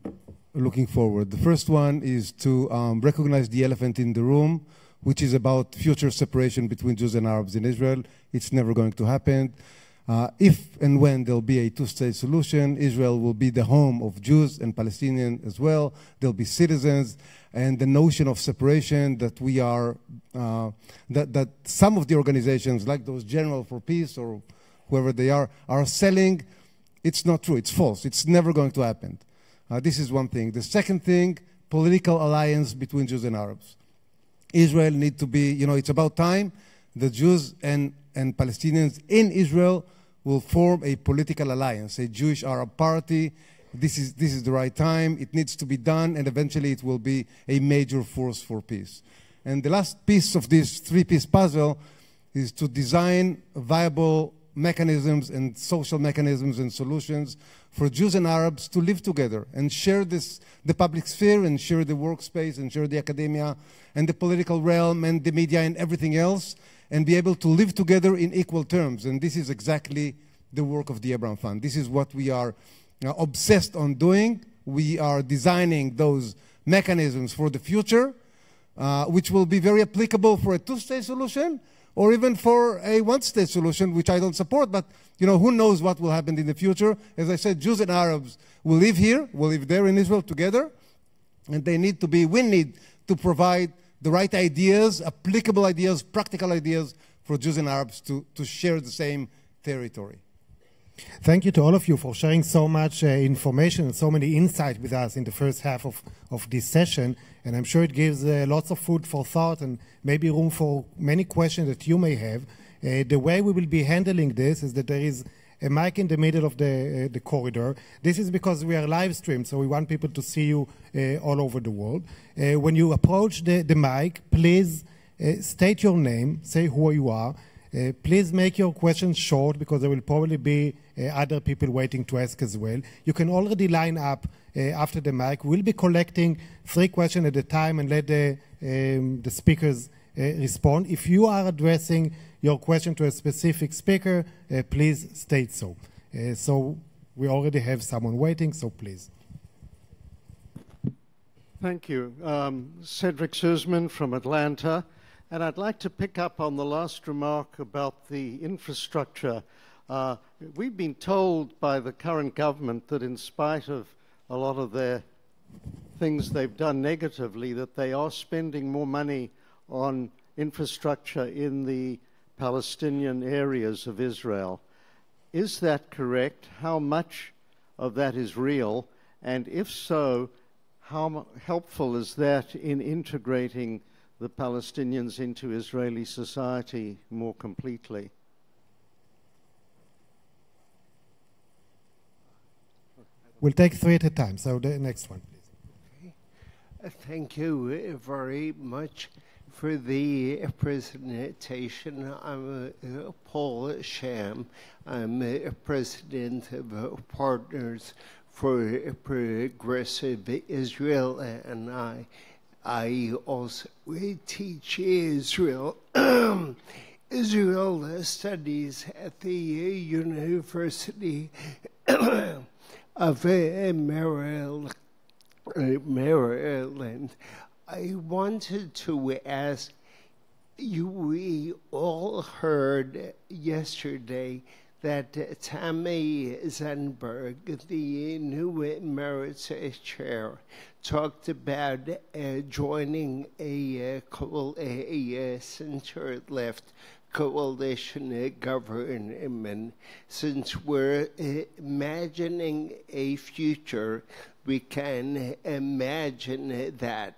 looking forward. The first one is to um, recognize the elephant in the room, which is about future separation between Jews and Arabs in Israel. It's never going to happen. Uh, if and when there'll be a two-state solution, Israel will be the home of Jews and Palestinians as well. There'll be citizens, and the notion of separation that we are, uh, that, that some of the organizations, like those General for Peace or whoever they are, are selling, it's not true. It's false. It's never going to happen. Uh, this is one thing. The second thing, political alliance between Jews and Arabs. Israel need to be, you know, it's about time the Jews and, and Palestinians in Israel will form a political alliance, a Jewish Arab party. This is, this is the right time. It needs to be done, and eventually it will be a major force for peace. And the last piece of this three piece puzzle is to design viable mechanisms and social mechanisms and solutions for Jews and Arabs to live together and share this, the public sphere and share the workspace and share the academia and the political realm and the media and everything else and be able to live together in equal terms. And this is exactly the work of the Abraham Fund. This is what we are uh, obsessed on doing. We are designing those mechanisms for the future, uh, which will be very applicable for a two-state solution or even for a one-state solution, which I don't support. But you know, who knows what will happen in the future? As I said, Jews and Arabs will live here, will live there in Israel together, and they need to be. We need to provide the right ideas, applicable ideas, practical ideas for Jews and Arabs to, to share the same territory. Thank you to all of you for sharing so much uh, information and so many insight with us in the first half of, of this session. And I'm sure it gives uh, lots of food for thought and maybe room for many questions that you may have. Uh, the way we will be handling this is that there is a mic in the middle of the, uh, the corridor. This is because we are live streamed, so we want people to see you uh, all over the world. Uh, when you approach the, the mic, please state your name, say who you are. Uh, please make your questions short because there will probably be uh, other people waiting to ask as well. You can already line up uh, after the mic. We'll be collecting three questions at a time and let the, um, the speakers respond. If you are addressing your question to a specific speaker, please state so. so we already have someone waiting, so please. Thank you. Um, Cedric Suzman from Atlanta. And I'd like to pick up on the last remark about the infrastructure. Uh, we've been told by the current government that, in spite of a lot of their things they've done negatively, that they are spending more money on infrastructure in the Palestinian areas of Israel. Is that correct? How much of that is real? And if so, how helpful is that in integrating the Palestinians into Israeli society more completely. We'll take three at a time. So the next one, please. Okay. Uh, thank you very much for the presentation. I'm uh, Paul Scham. I'm uh, president of Partners for Progressive Israel, and I I also teach Israel. Israel studies at the University of Maryland. Maryland. I wanted to ask you, we all heard yesterday that Tammy Zandberg, the new Meretz Chair, talked about uh, joining a, uh, a center left coalition government. Since we're uh, imagining a future, we can imagine that.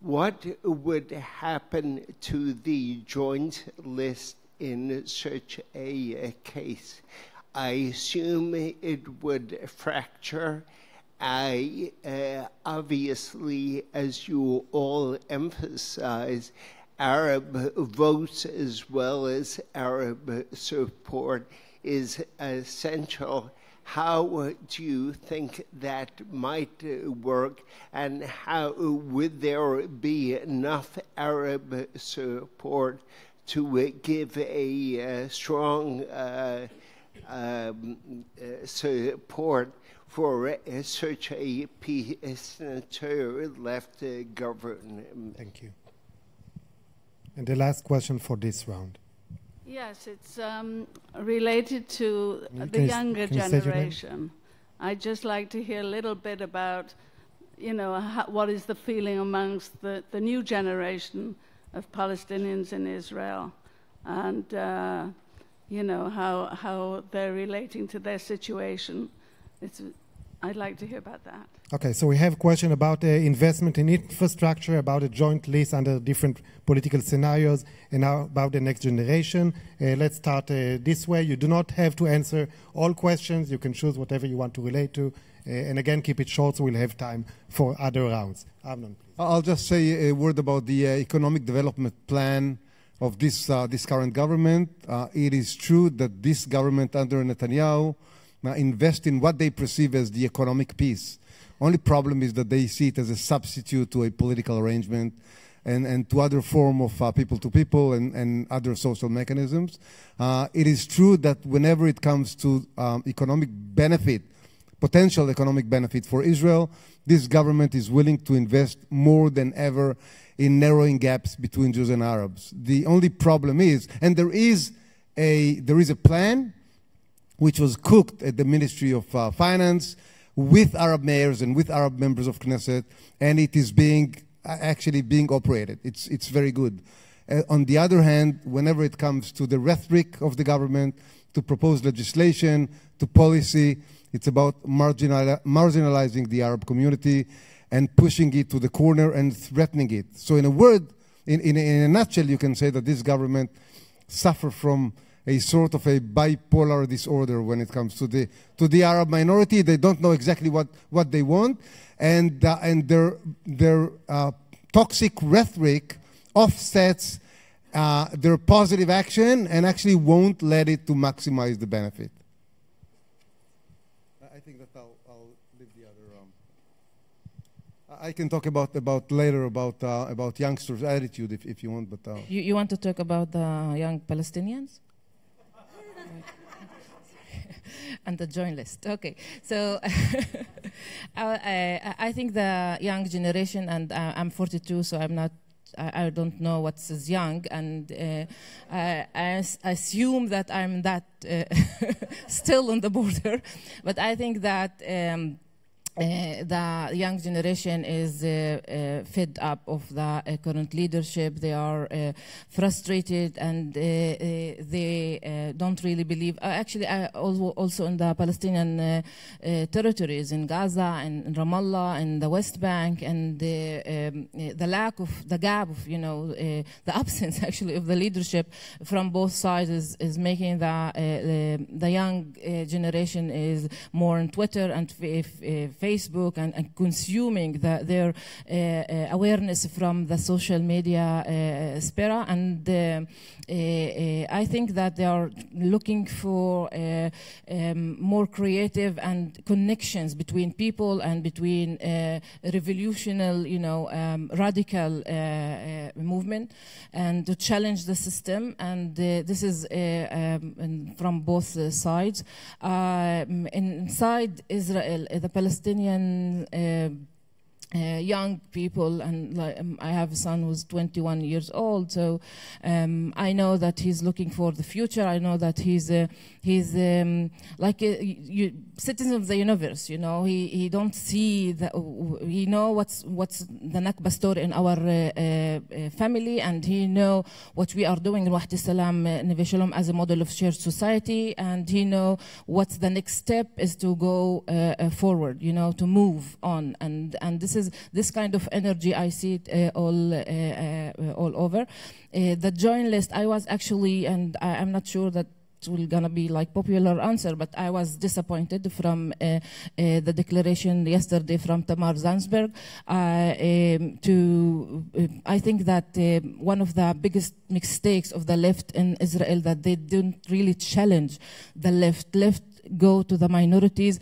What would happen to the joint list in such a case? I assume it would fracture I uh, obviously, as you all emphasize, Arab votes as well as Arab support is essential. How do you think that might work, and how would there be enough Arab support to give a uh, strong uh, um, uh, support for such a center left government. Thank you. And the last question for this round. Yes, it's um, related to the younger generation. I'd just like to hear a little bit about, you know, how, what is the feeling amongst the, the new generation of Palestinians in Israel, and uh, you know how how they're relating to their situation. It's I'd like to hear about that. Okay, so we have a question about uh, investment in infrastructure, about a joint list under different political scenarios, and now about the next generation. Uh, let's start uh, this way. You do not have to answer all questions. You can choose whatever you want to relate to. Uh, and again, keep it short so we'll have time for other rounds. Amnon, please. I'll just say a word about the uh, economic development plan of this, uh, this current government. it is true that this government under Netanyahu invest in what they perceive as the economic peace. Only problem is that they see it as a substitute to a political arrangement and, and to other form of uh, people to people and, and other social mechanisms. Uh, it is true that whenever it comes to um, economic benefit, potential economic benefit for Israel, this government is willing to invest more than ever in narrowing gaps between Jews and Arabs. The only problem is, and there is a, there is a plan which was cooked at the Ministry of uh, Finance with Arab mayors and with Arab members of Knesset, and it is being actually being operated. It's, it's very good. Uh, on the other hand, whenever it comes to the rhetoric of the government, to propose legislation, to policy, it's about marginal, marginalizing the Arab community and pushing it to the corner and threatening it. So, in a word, in, in, in a nutshell, you can say that this government suffers from a sort of a bipolar disorder when it comes to the to the Arab minority. They don't know exactly what, what they want, and uh, and their their uh, toxic rhetoric offsets uh, their positive action and actually won't let it to maximize the benefit. I think that I'll, I'll leave the other. Um, I can talk about about later about uh, about youngsters' attitude if, if you want, but uh, you, you want to talk about the young Palestinians and the joint list. Okay, so I, I, think the young generation, and uh, I'm 42, so I'm not I, don't know what's as young, and uh, I, I, assume that I'm that uh, still on the border. But I think that um, the young generation is uh, uh, fed up of the uh, current leadership. They are uh, frustrated and uh, they don't really believe. actually, also, in the Palestinian territories, in Gaza and in Ramallah and the West Bank, and um, the lack of the gap of you know the absence actually of the leadership from both sides is, is making the the, the young generation is more on Twitter and Facebook and, and consuming the, their uh, uh, awareness from the social media uh, sphere. And I think that they are looking for um, more creative and connections between people and between revolutionary, you know, um, radical movement and to challenge the system. And this is um, from both sides. inside Israel, the Palestinians Palestinian uh, uh, young people, and like, um, I have a son who's 21 years old, so um, I know that he's looking for the future. I know that he's uh, he's um, like uh, you, citizen of the universe. You know, he he don't see the he know what's what's the Nakba story in our uh, uh, family, and he know what we are doing in Wahat Salam Neve Shalom as a model of shared society, and he know what's the next step is to go forward. You know, to move on, and and this is is this kind of energy. I see it uh, all uh, uh, all over. the join list. I was actually, and I, am not sure that will gonna be like popular answer, but I was disappointed from uh, uh, the declaration yesterday from Tamar Zandberg. Uh, um, to I think that one of the biggest mistakes of the left in Israel that they didn't really challenge the left. Left go to the minorities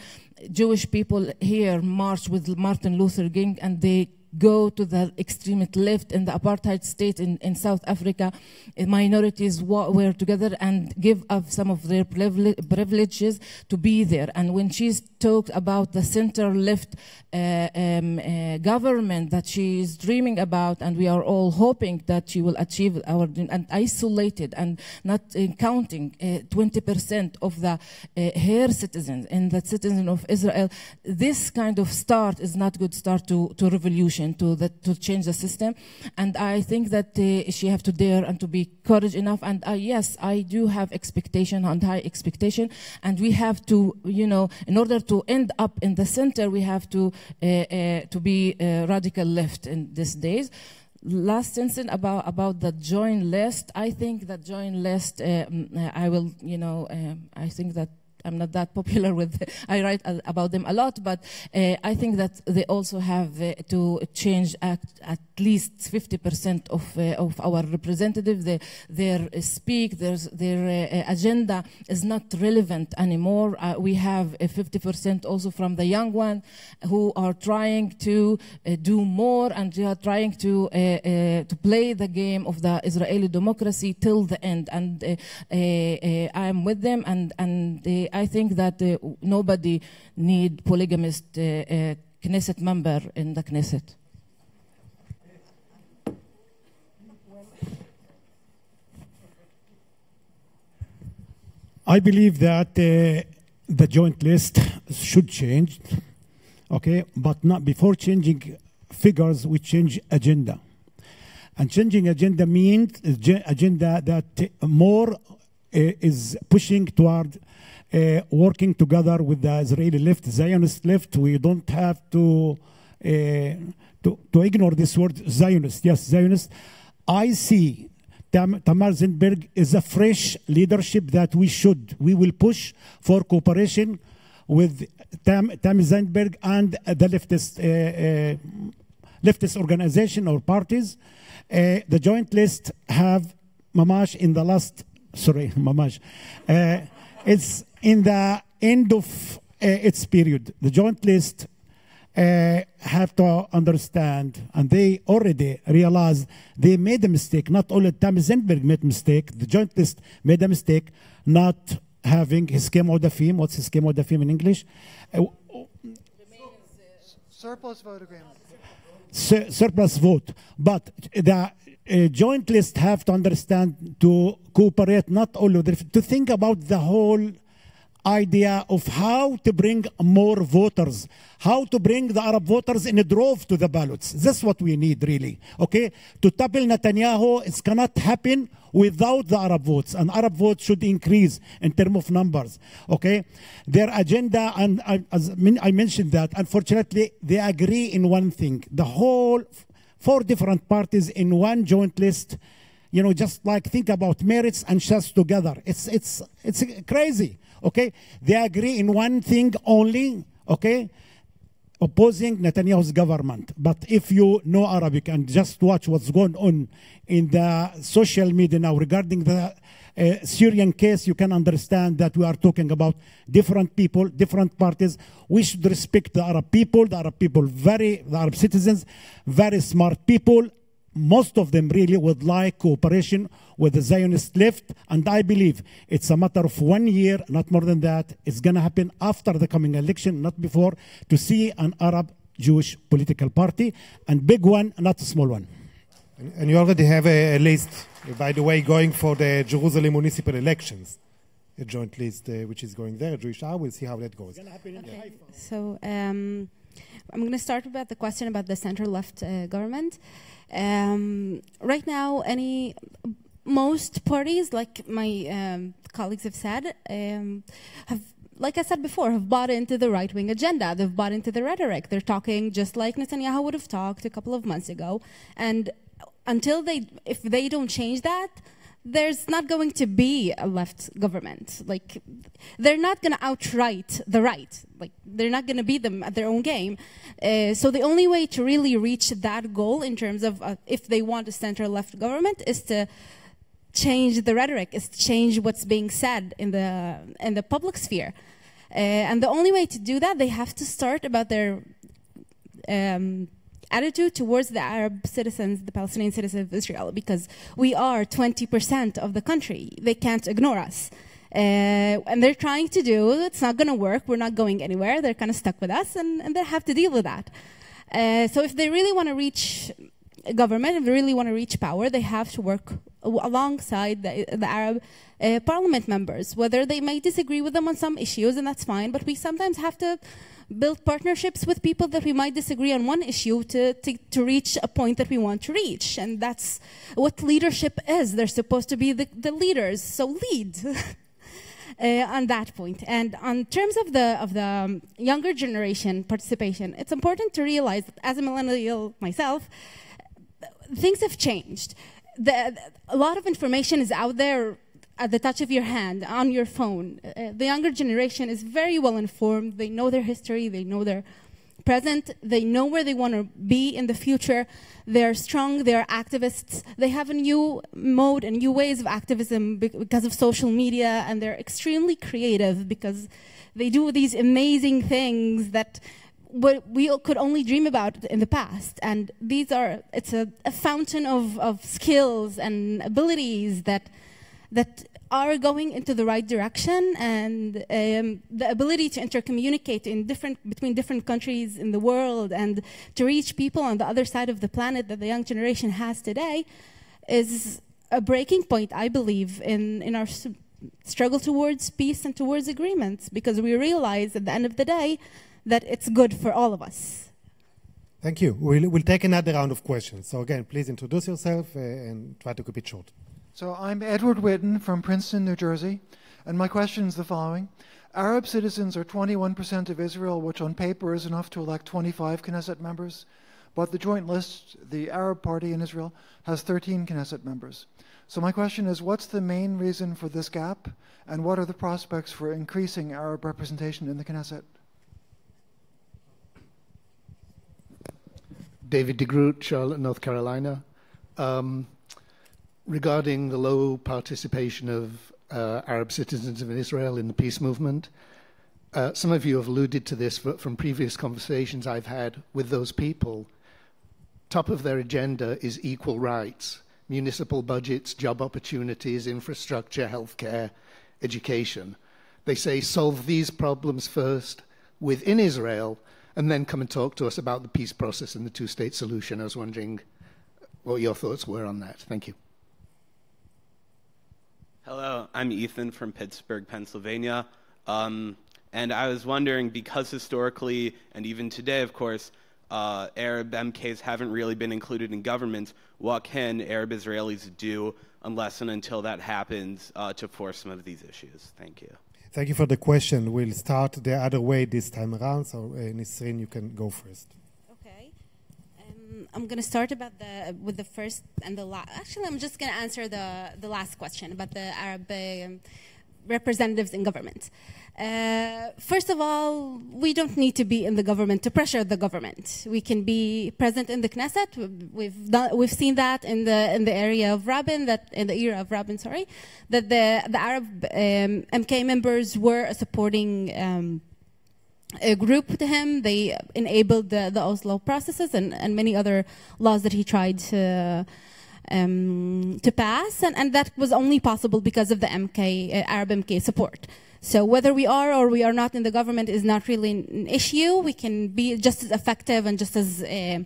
Jewish people here march with Martin Luther King and they go to the extreme left in the apartheid state in, in South Africa. Uh, minorities were together and give up some of their privileges to be there. And when she's talked about the center left uh, um, uh, government that she is dreaming about, and we are all hoping that she will achieve our and isolated and not uh, counting 20% uh, of the her citizens and the citizens of Israel. This kind of start is not good start to, to revolution to, to change the system. And I think that uh, she have to dare and to be courage enough. And uh, yes, I do have expectation and high expectation. And we have to, you know, in order to end up in the center, we have to, uh, uh to be uh, radical left in these days last sentence about about the joint list i think that joint list um, i will you know um, i think that I'm not that popular with, I write about them a lot, but uh, I think that they also have uh, to change at, at least 50% of, uh, of our representatives. Their speak, their, their uh, agenda is not relevant anymore. Uh, we have 50% also from the young ones who are trying to uh, do more and they are trying to, to play the game of the Israeli democracy till the end. And I am with them and, and I think that uh, nobody need polygamist uh, uh, Knesset member in the Knesset. I believe that the joint list should change, okay, but not before changing figures, we change agenda. And changing agenda means agenda that more uh, is pushing toward uh, working together with the Israeli left, Zionist left. We don't have to, uh, to, to ignore this word Zionist. Yes, Zionist. I see Tam Tamar Zandberg is a fresh leadership that we should, we will push for cooperation with Tam, Tam Zandberg and the leftist, uh, uh, leftist organization or parties. Uh, the joint list have Mamash in the last, sorry, Mamash, uh, it's in the end of uh, its period. The joint list uh, have to understand, and they already realize they made a mistake. Not only Tam Zandberg made a mistake, the joint list made a mistake not having heskem odafim. What's heskem odafim in English? Uh, surplus votogram. Sur surplus vote. But the uh, joint list have to understand to cooperate not only to think about the whole idea of how to bring more voters, how to bring the Arab voters in a drove to the ballots. That's what we need, really. Okay? To topple Netanyahu, it cannot happen without the Arab votes, and Arab votes should increase in terms of numbers. Okay? Their agenda, and I, I mentioned that, unfortunately, they agree in one thing. The whole four different parties in one joint list you know, just like think about Meretz and Shas together. It's, it's, it's crazy. Okay? They agree in one thing only, okay? Opposing Netanyahu's government. But if you know Arabic and just watch what's going on in the social media now regarding the uh, Syrian case, you can understand that we are talking about different people, different parties. We should respect the Arab people, the Arab people, very, the Arab citizens, very smart people, most of them really would like cooperation with the Zionist left, and I believe it's a matter of one year, not more than that. It's going to happen after the coming election, not before, to see an Arab Jewish political party, and big one, not a small one. And, and you already have a, a, list, by the way, going for the Jerusalem municipal elections. A joint list uh, which is going there, a Jewish hour. We'll see how that goes. Okay. So um, I'm going to start about the question about the center left uh, government. Um, right now, any most parties, like my um, colleagues have said, um, have like I said before, have bought into the right wing agenda. They've bought into the rhetoric. They're talking just like Netanyahu would have talked a couple of months ago. And until they, if they don't change that, there's not going to be a left government. Like, they're not going to outright the right. Like, they're not going to beat them at their own game. Uh, so the only way to really reach that goal in terms of uh, if they want a center-left government is to change the rhetoric, is to change what's being said in the in the public sphere. Uh, and the only way to do that, they have to start about their um, attitude towards the Arab citizens, the Palestinian citizens of Israel, because we are 20% of the country. They can't ignore us. Uh, and they're trying to do, it's not going to work, we're not going anywhere, they're kind of stuck with us, and, and they have to deal with that. Uh, so if they really want to reach government, if they really want to reach power, they have to work alongside the, the Arab uh, parliament members, whether they may disagree with them on some issues, and that's fine, but we sometimes have to build partnerships with people that we might disagree on one issue to, to, to reach a point that we want to reach. And that's what leadership is. They're supposed to be the, the leaders, so lead. Uh, on that point. And on terms of the of the um, younger generation participation, it's important to realize that as a millennial myself, things have changed. The, a lot of information is out there at the touch of your hand on your phone. Uh, the younger generation is very well informed. They know their history, they know their present, they know where they want to be in the future. They're strong, they're activists. They have a new mode and new ways of activism because of social media, and they're extremely creative because they do these amazing things that what we could only dream about in the past. And these are, it's a, a fountain of, of skills and abilities that that are going into the right direction and um, the ability to intercommunicate in different, between different countries in the world and to reach people on the other side of the planet that the young generation has today is a breaking point, I believe, in, in our struggle towards peace and towards agreements because we realize at the end of the day that it's good for all of us. Thank you. We'll, we'll take another round of questions. So again, please introduce yourself uh, and try to keep it short. So I'm Edward Witten from Princeton, New Jersey, and my question is the following. Arab citizens are 21% of Israel, which on paper is enough to elect 25 Knesset members, but the joint list, the Arab Party in Israel, has 13 Knesset members. So my question is, what's the main reason for this gap, and what are the prospects for increasing Arab representation in the Knesset? David DeGroot, Charlotte, North Carolina. Um, regarding the low participation of uh, Arab citizens of Israel in the peace movement, uh, some of you have alluded to this from previous conversations I've had with those people. Top of their agenda is equal rights, municipal budgets, job opportunities, infrastructure, healthcare, education. They say solve these problems first within Israel and then come and talk to us about the peace process and the two state solution. I was wondering what your thoughts were on that. Thank you. Hello, I'm Ethan from Pittsburgh, Pennsylvania. Um, and I was wondering because historically, and even today, of course, uh, Arab MKs haven't really been included in government, what can Arab Israelis do unless and until that happens uh, to force some of these issues? Thank you. Thank you for the question. We'll start the other way this time around. So, uh, Nisrin, you can go first. Okay. Um, I'm going to start about the with the first and the last. Actually, I'm just going to answer the the last question about the Arab um, representatives in government. Uh, first of all, we don't need to be in the government to pressure the government. We can be present in the Knesset. We've done, we've seen that in the in the area of Rabin, that in the era of Rabin, sorry, that the the Arab um, MK members were supporting. Um, a group to him. They enabled the, the Oslo processes and, and many other laws that he tried to um, to pass, and, and that was only possible because of the MK uh, Arab MK support. So whether we are or we are not in the government is not really an issue. We can be just as effective and just as uh,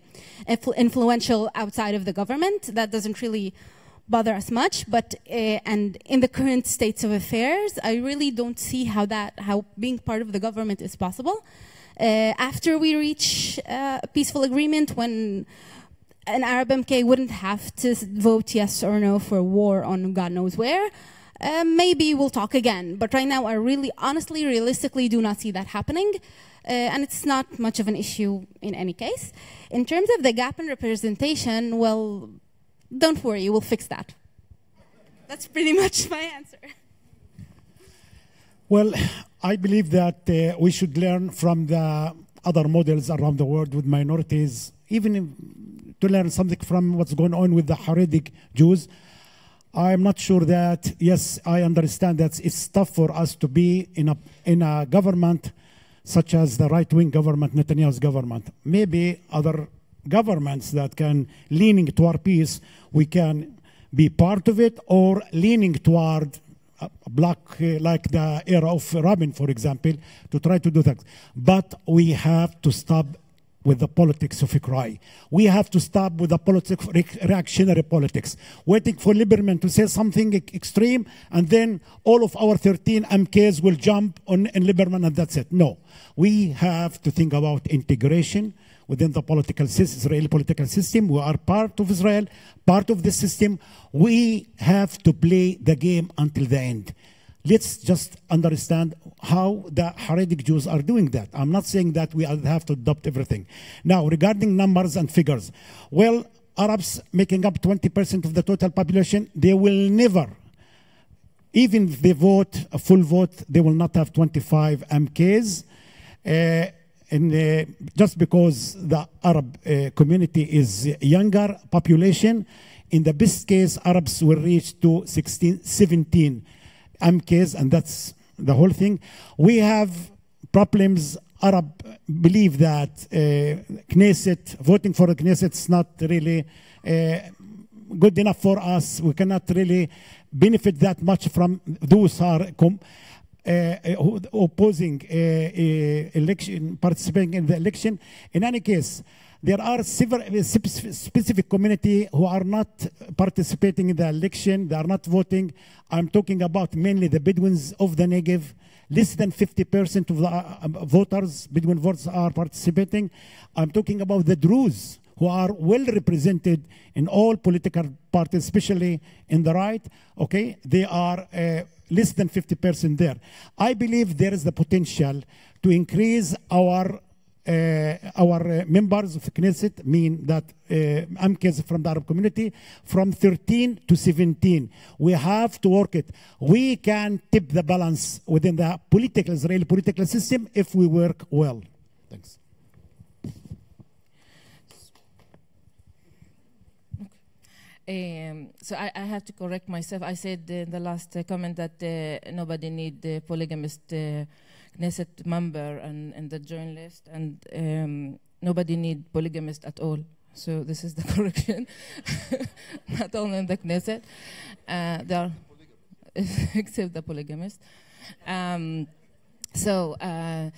influential outside of the government. That doesn't really bother us much. But uh, and in the current states of affairs, I really don't see how that how being part of the government is possible. Uh, after we reach uh, a peaceful agreement, when an Arab MK wouldn't have to vote yes or no for war on God knows where. Uh, maybe we'll talk again. But right now, I really, honestly, realistically do not see that happening. Uh, and it's not much of an issue in any case. In terms of the gap in representation, well, don't worry, we'll fix that. That's pretty much my answer. Well, I believe that uh, we should learn from the other models around the world with minorities, even to learn something from what's going on with the Haredi Jews. I'm not sure that, yes, I understand that it's tough for us to be in a, in a government such as the right wing government, Netanyahu's government. Maybe other governments that can leaning toward peace, we can be part of it, or leaning toward a bloc uh, like the era of Rabin, for example, to try to do that. But we have to stop with the politics of cry. We have to stop with the politics, reactionary politics, waiting for Lieberman to say something extreme, and then all of our 13 MKs will jump on in Lieberman, and that's it. No, we have to think about integration within the political system, Israeli political system. We are part of Israel, part of the system. We have to play the game until the end let's just understand how the Haredi Jews are doing that. I'm not saying that we have to adopt everything. Now, regarding numbers and figures, well, Arabs making up 20% of the total population, they will never, even if they vote a full vote, they will not have 25 MKs. Uh, and uh, just because the Arab uh, community is younger population, in the best case, Arabs will reach to 16, 17 MKs, and that's the whole thing. We have problems. Arab believe that uh, Knesset, voting for the Knesset is not really uh, good enough for us. We cannot really benefit that much from those who are uh, opposing uh, uh, election, participating in the election. In any case, there are several specific community who are not participating in the election. They are not voting. I'm talking about mainly the Bedouins of the Negev. Less than 50% of the uh, voters, Bedouin voters, are participating. I'm talking about the Druze, who are well represented in all political parties, especially in the right. Okay, they are uh, less than 50% there. I believe there is the potential to increase our uh, our uh, members of Knesset mean that uh, MKs from the Arab community from 13 to 17. We have to work it. We can tip the balance within the political Israeli political system if we work well. Thanks. Um, so I, I, have to correct myself. I said in the last uh, comment that uh, nobody need the polygamist uh, Knesset member and, and the joint list, and um, nobody need polygamist at all. So this is the correction. Not only in the Knesset, uh, there except the polygamist. Um, so. Uh,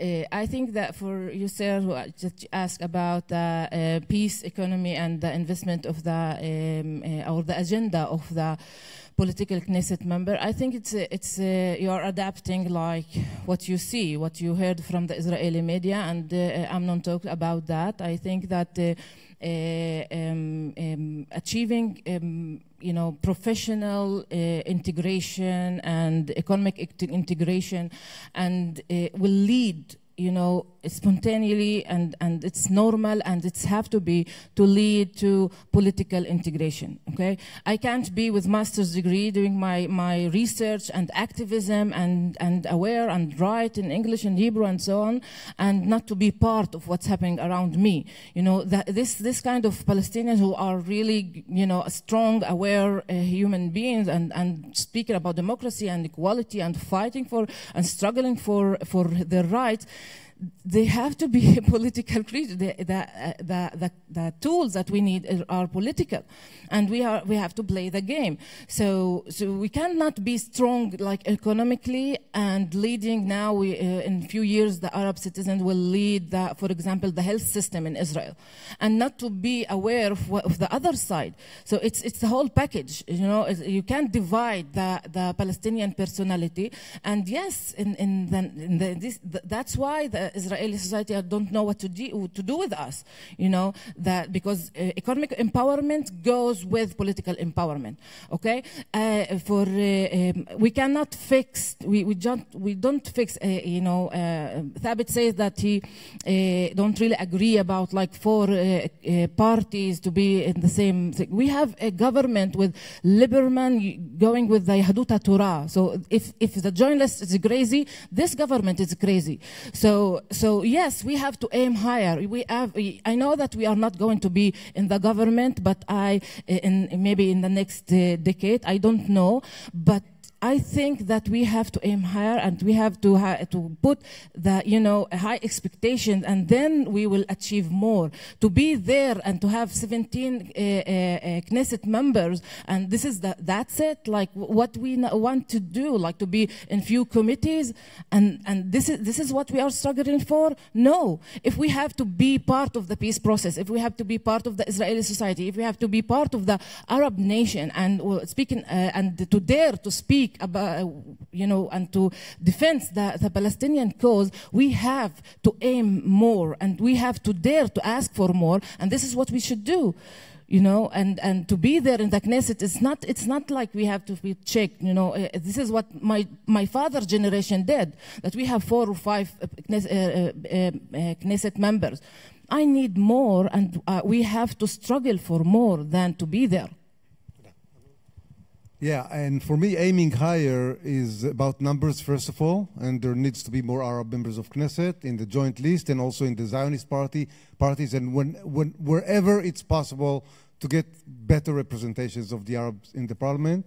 uh, I think that for you, sir, who just asked about the uh, peace economy and the investment of the um, uh, or the agenda of the political Knesset member, I think it's it's you are adapting like what you see, what you heard from the Israeli media, and Amnon talked about that. I think that. Uh, um, um, achieving um, you know professional uh, integration and economic integration and uh, will lead you know spontaneously and, and it's normal and it's have to be to lead to political integration okay? I can't be with master's degree doing my, my research and activism and, and aware and write in english and hebrew and so on and not to be part of what's happening around me. You know that this this kind of palestinians who are really you know strong aware uh, human beings and and speaking about democracy and equality and fighting for and struggling for for their rights they have to be political. The, the, the, the, the, tools that we need are political, and we are we have to play the game. So so we cannot be strong like economically and leading. Now we, uh, in a few years the Arab citizens will lead, the, for example, the health system in Israel, and not to be aware of, what, of the other side. So it's it's the whole package. You know, you can't divide the the Palestinian personality. And yes, in in, the, in the, this, that's why the Israeli society don't know what to do, to do with us, you know, that because uh, economic empowerment goes with political empowerment, okay? Uh, for, uh, um, we cannot fix, we, we, don't, we don't fix, uh, you know, uh, Thabet says that he don't really agree about like four parties to be in the same thing. We have a government with Liberman going with the Yahadut HaTorah. So if, if the joint list is crazy, this government is crazy. So so yes, we have to aim higher. We have, I know that we are not going to be in the government, but I, in, maybe in the next uh, decade, I don't know, but I think that we have to aim higher and we have to, ha to put the, you know, high expectations and then we will achieve more. To be there and to have 17 uh, uh, uh, Knesset members and this is the, that's it, like what we want to do, like to be in few committees and, and this, is, this is what we are struggling for? No. If we have to be part of the peace process, if we have to be part of the Israeli society, if we have to be part of the Arab nation and well, speaking uh, and to dare to speak speak about, you know, and to defend the, the Palestinian cause, we have to aim more and we have to dare to ask for more. And this is what we should do you know, and, and to be there in the Knesset, it's not, it's not like we have to be checked, you know. Uh, this is what my, my father's generation did, that we have four or five uh, Knesset, uh, uh, Knesset members. I need more, and we have to struggle for more than to be there. Yeah, and for me, aiming higher is about numbers, first of all, and there needs to be more Arab members of Knesset in the joint list and also in the Zionist party parties, and when, when, wherever it's possible to get better representations of the Arabs in the parliament,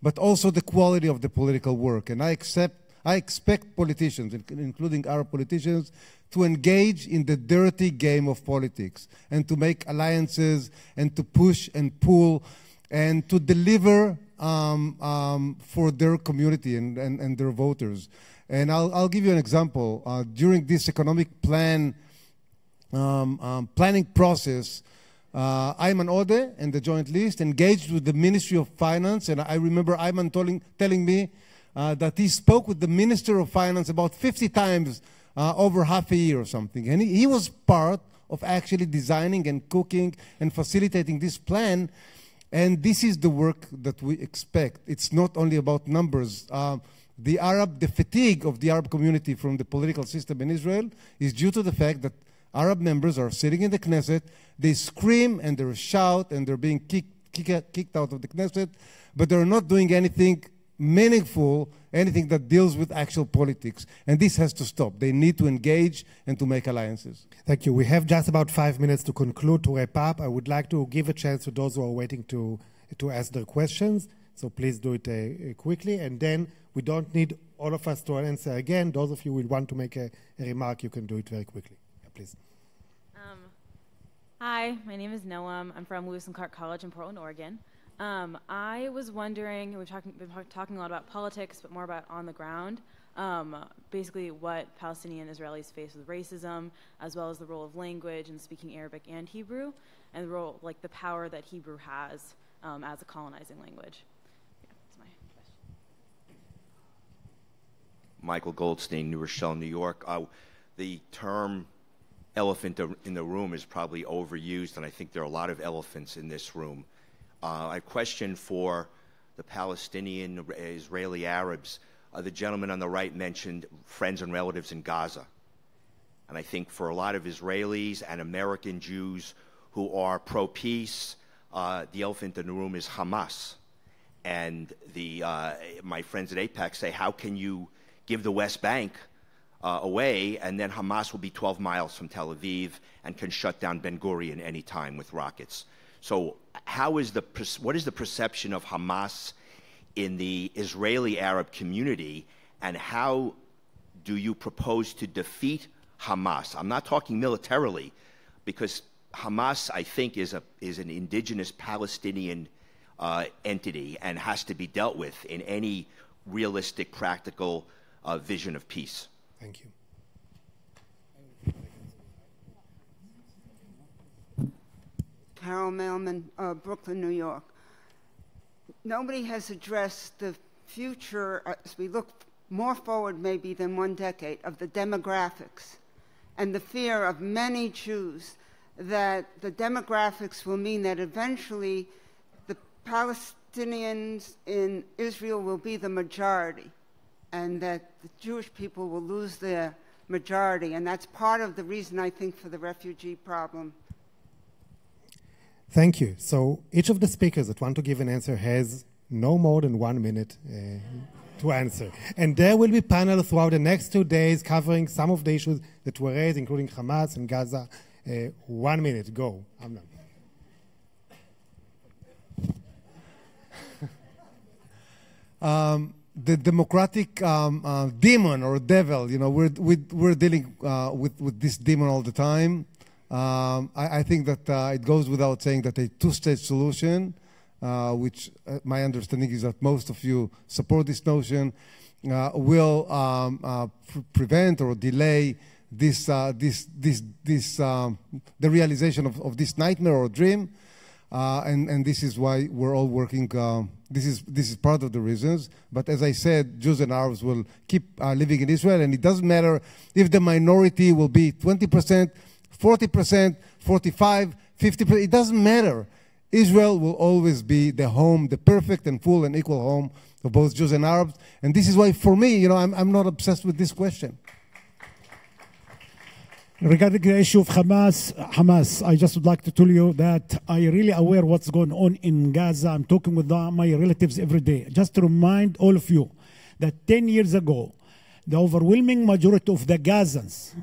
but also the quality of the political work. And I accept, I expect politicians, including Arab politicians, to engage in the dirty game of politics and to make alliances and to push and pull and to deliver um, um, for their community and, and, and, their voters. And I'll, I'll give you an example. Uh, during this economic plan um, um, planning process, uh, Ayman Odeh and the Joint List engaged with the Ministry of Finance, and I remember Ayman telling, telling me uh, that he spoke with the Minister of Finance about 50 times uh, over half a year or something. And he, he, was part of actually designing and cooking and facilitating this plan. And this is the work that we expect. It's not only about numbers. Uh, the Arab, the fatigue of the Arab community from the political system in Israel is due to the fact that Arab members are sitting in the Knesset, they scream and they shout and they're being kicked, kick, kicked out of the Knesset, but they're not doing anything meaningful, anything that deals with actual politics. And this has to stop. They need to engage and to make alliances. Thank you. We have just about five minutes to conclude, to wrap up. I would like to give a chance to those who are waiting to, to ask their questions. So please do it uh, quickly. And then we don't need all of us to answer again. Those of you who want to make a, a remark, you can do it very quickly. Yeah, please. Um, hi, my name is Noam. I'm from Lewis and Clark College in Portland, Oregon. Um, I was wondering, we've talking, been talking a lot about politics, but more about on the ground. Um, basically, what Palestinian Israelis face with racism, as well as the role of language and speaking Arabic and Hebrew, and the role, like the power that Hebrew has um, as a colonizing language. That's my question. Michael Goldstein, New Rochelle, New York. Uh, the term elephant in the room is probably overused, and I think there are a lot of elephants in this room. Uh, I question for the Palestinian, Israeli Arabs. Uh, the gentleman on the right mentioned friends and relatives in Gaza. And I think for a lot of Israelis and American Jews who are pro peace, uh, the elephant in the room is Hamas. And the, uh, my friends at AIPAC say, how can you give the West Bank uh, away, and then Hamas will be 12 miles from Tel Aviv and can shut down Ben Gurion any time with rockets. So, how is the what is the perception of Hamas in the Israeli Arab community, and how do you propose to defeat Hamas? I'm not talking militarily, because Hamas, I think, is a is an indigenous Palestinian uh, entity and has to be dealt with in any realistic, practical uh, vision of peace. Thank you. Carol Mailman, uh, Brooklyn, New York. Nobody has addressed the future as we look more forward, maybe than one decade, of the demographics and the fear of many Jews that the demographics will mean that eventually the Palestinians in Israel will be the majority and that the Jewish people will lose their majority. And that's part of the reason, I think, for the refugee problem. Thank you. So each of the speakers that want to give an answer has no more than one minute uh, to answer. And there will be panels throughout the next two days covering some of the issues that were raised, including Hamas and Gaza. Uh, one minute, go. Amnon. um, the democratic um, uh, demon or devil, you know, we're, we, are we are dealing uh, with, with this demon all the time. Um, I, I, think that uh, it goes without saying that a two-state solution, uh, which uh, my understanding is that most of you support this notion, uh, will um, pre prevent or delay this, this, this, this, um, the realization of, of this nightmare or dream. and, and this is why we're all working this is, this is part of the reasons. But as I said, Jews and Arabs will keep uh, living in Israel, and it doesn't matter if the minority will be 20%, 40%, 45, 50%. It doesn't matter. Israel will always be the home, the perfect and full and equal home of both Jews and Arabs. And this is why, for me, you know, I'm, I'm not obsessed with this question. Regarding the issue of Hamas, Hamas, I just would like to tell you that I really aware what's going on in Gaza. I'm talking with my relatives every day. Just to remind all of you that 10 years ago, the overwhelming majority of the Gazans,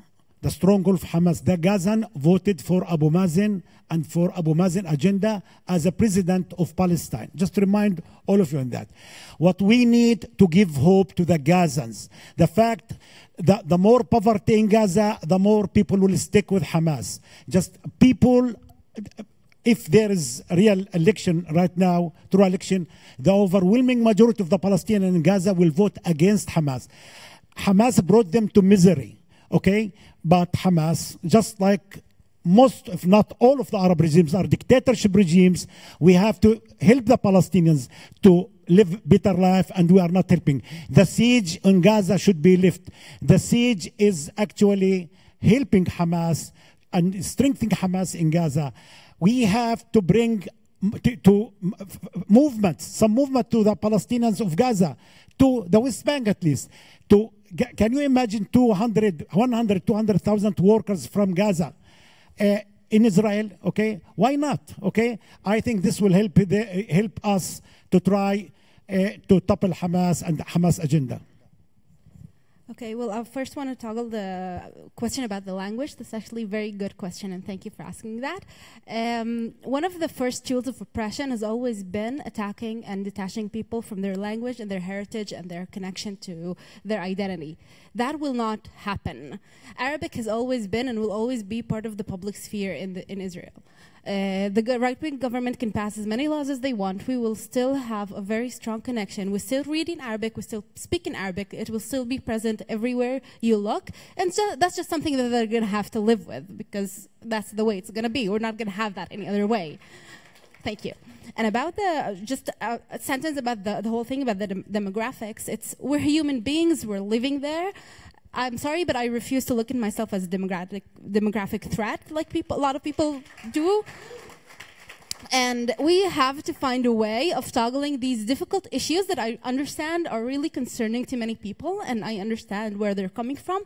the stronghold of Hamas, the Gazan voted for Abu Mazen and for Abu Mazen agenda as a president of Palestine. Just remind all of you on that. What we need to give hope to the Gazans, the fact that the more poverty in Gaza, the more people will stick with Hamas. Just people, if there is a real election right now, true election, the overwhelming majority of the Palestinians in Gaza will vote against Hamas. Hamas brought them to misery, okay? But Hamas, just like most, if not all, of the Arab regimes are dictatorship regimes. We have to help the Palestinians to live better life, and we are not helping. The siege on Gaza should be lifted. The siege is actually helping Hamas and strengthening Hamas in Gaza. We have to bring to, to movements, some movement to the Palestinians of Gaza, to the West Bank at least, to can you imagine 200, 100, 200,000 workers from Gaza uh, in Israel? Okay, why not? Okay, I think this will help the, help us to try uh, to topple Hamas and Hamas agenda. Okay, well, I first want to toggle the question about the language. That's actually a very good question, and thank you for asking that. Um, one of the first tools of oppression has always been attacking and detaching people from their language and their heritage and their connection to their identity. That will not happen. Arabic has always been and will always be part of the public sphere in, the, in Israel. Uh, the right-wing government can pass as many laws as they want. We will still have a very strong connection. We still read in Arabic. We still speak in Arabic. It will still be present everywhere you look. And so that's just something that they're going to have to live with because that's the way it's going to be. We're not going to have that any other way. Thank you. And about the, just a, sentence about the, the whole thing about the dem demographics, it's we're human beings, we're living there. I'm sorry, but I refuse to look at myself as a demographic, demographic threat like people, a lot of people do. And we have to find a way of toggling these difficult issues that I understand are really concerning to many people, and I understand where they're coming from.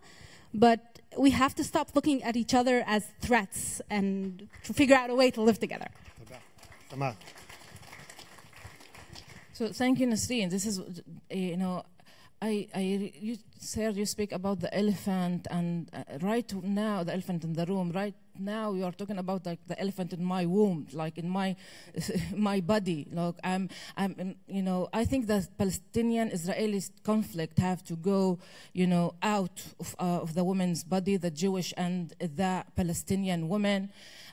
But we have to stop looking at each other as threats and to figure out a way to live together. So thank you, Nasreen. This is, you know, I, I, you, sir, you speak about the elephant, and uh, right now, the elephant in the room. Right now, you are talking about like the elephant in my womb, like in my my body. Like I'm, I'm, you know, I think the Palestinian-Israeli conflict have to go, you know, out of, uh, of the woman's body, the Jewish and the Palestinian woman.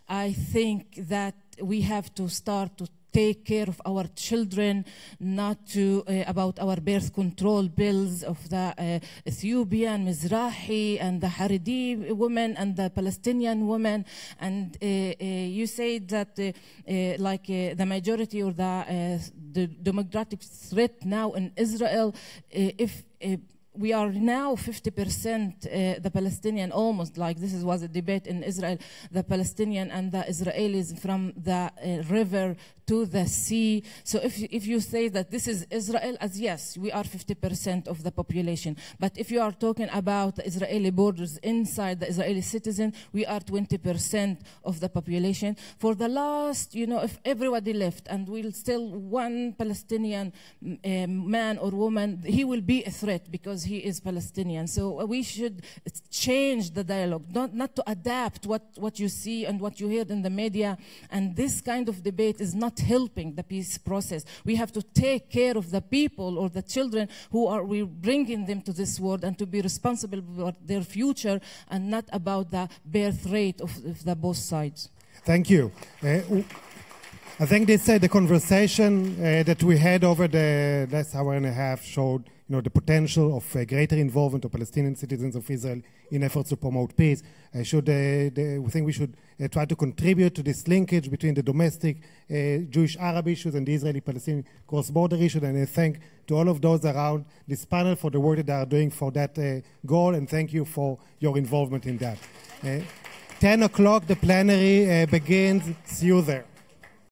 I think that we have to start to take care of our children, not to uh, about our birth control bills of the uh, Ethiopian, Mizrahi, and the Haredi women and the Palestinian women. And uh, uh you said that uh, uh, like the majority or the, the democratic threat now in Israel, if we are now 50% uh, the Palestinian, almost like this was a debate in Israel, the Palestinian and the Israelis from the uh, river to the sea. So if, if you say that this is Israel, as yes, we are 50% of the population. But if you are talking about the Israeli borders inside the Israeli citizen, we are 20% of the population. For the last, you know, if everybody left and we'll still one Palestinian uh, man or woman, he will be a threat because he is Palestinian. So we should change the dialogue, not, not to adapt what, what you see and what you hear in the media. And this kind of debate is not helping the peace process. We have to take care of the people or the children who are we bringing them to this world and to be responsible for their future and not about the birth rate of, of the both sides. Thank you. Uh, I think this uh, the conversation uh, that we had over the last hour and a half showed know, the potential of uh, greater involvement of Palestinian citizens of Israel in efforts to promote peace. I should, uh, the, we think we should uh, try to contribute to this linkage between the domestic uh, Jewish-Arab issues and the Israeli-Palestinian cross-border issue. And I thank to all of those around this panel for the work that they are doing for that uh, goal, and thank you for your involvement in that. Uh, 10 o'clock, the plenary begins. See you there.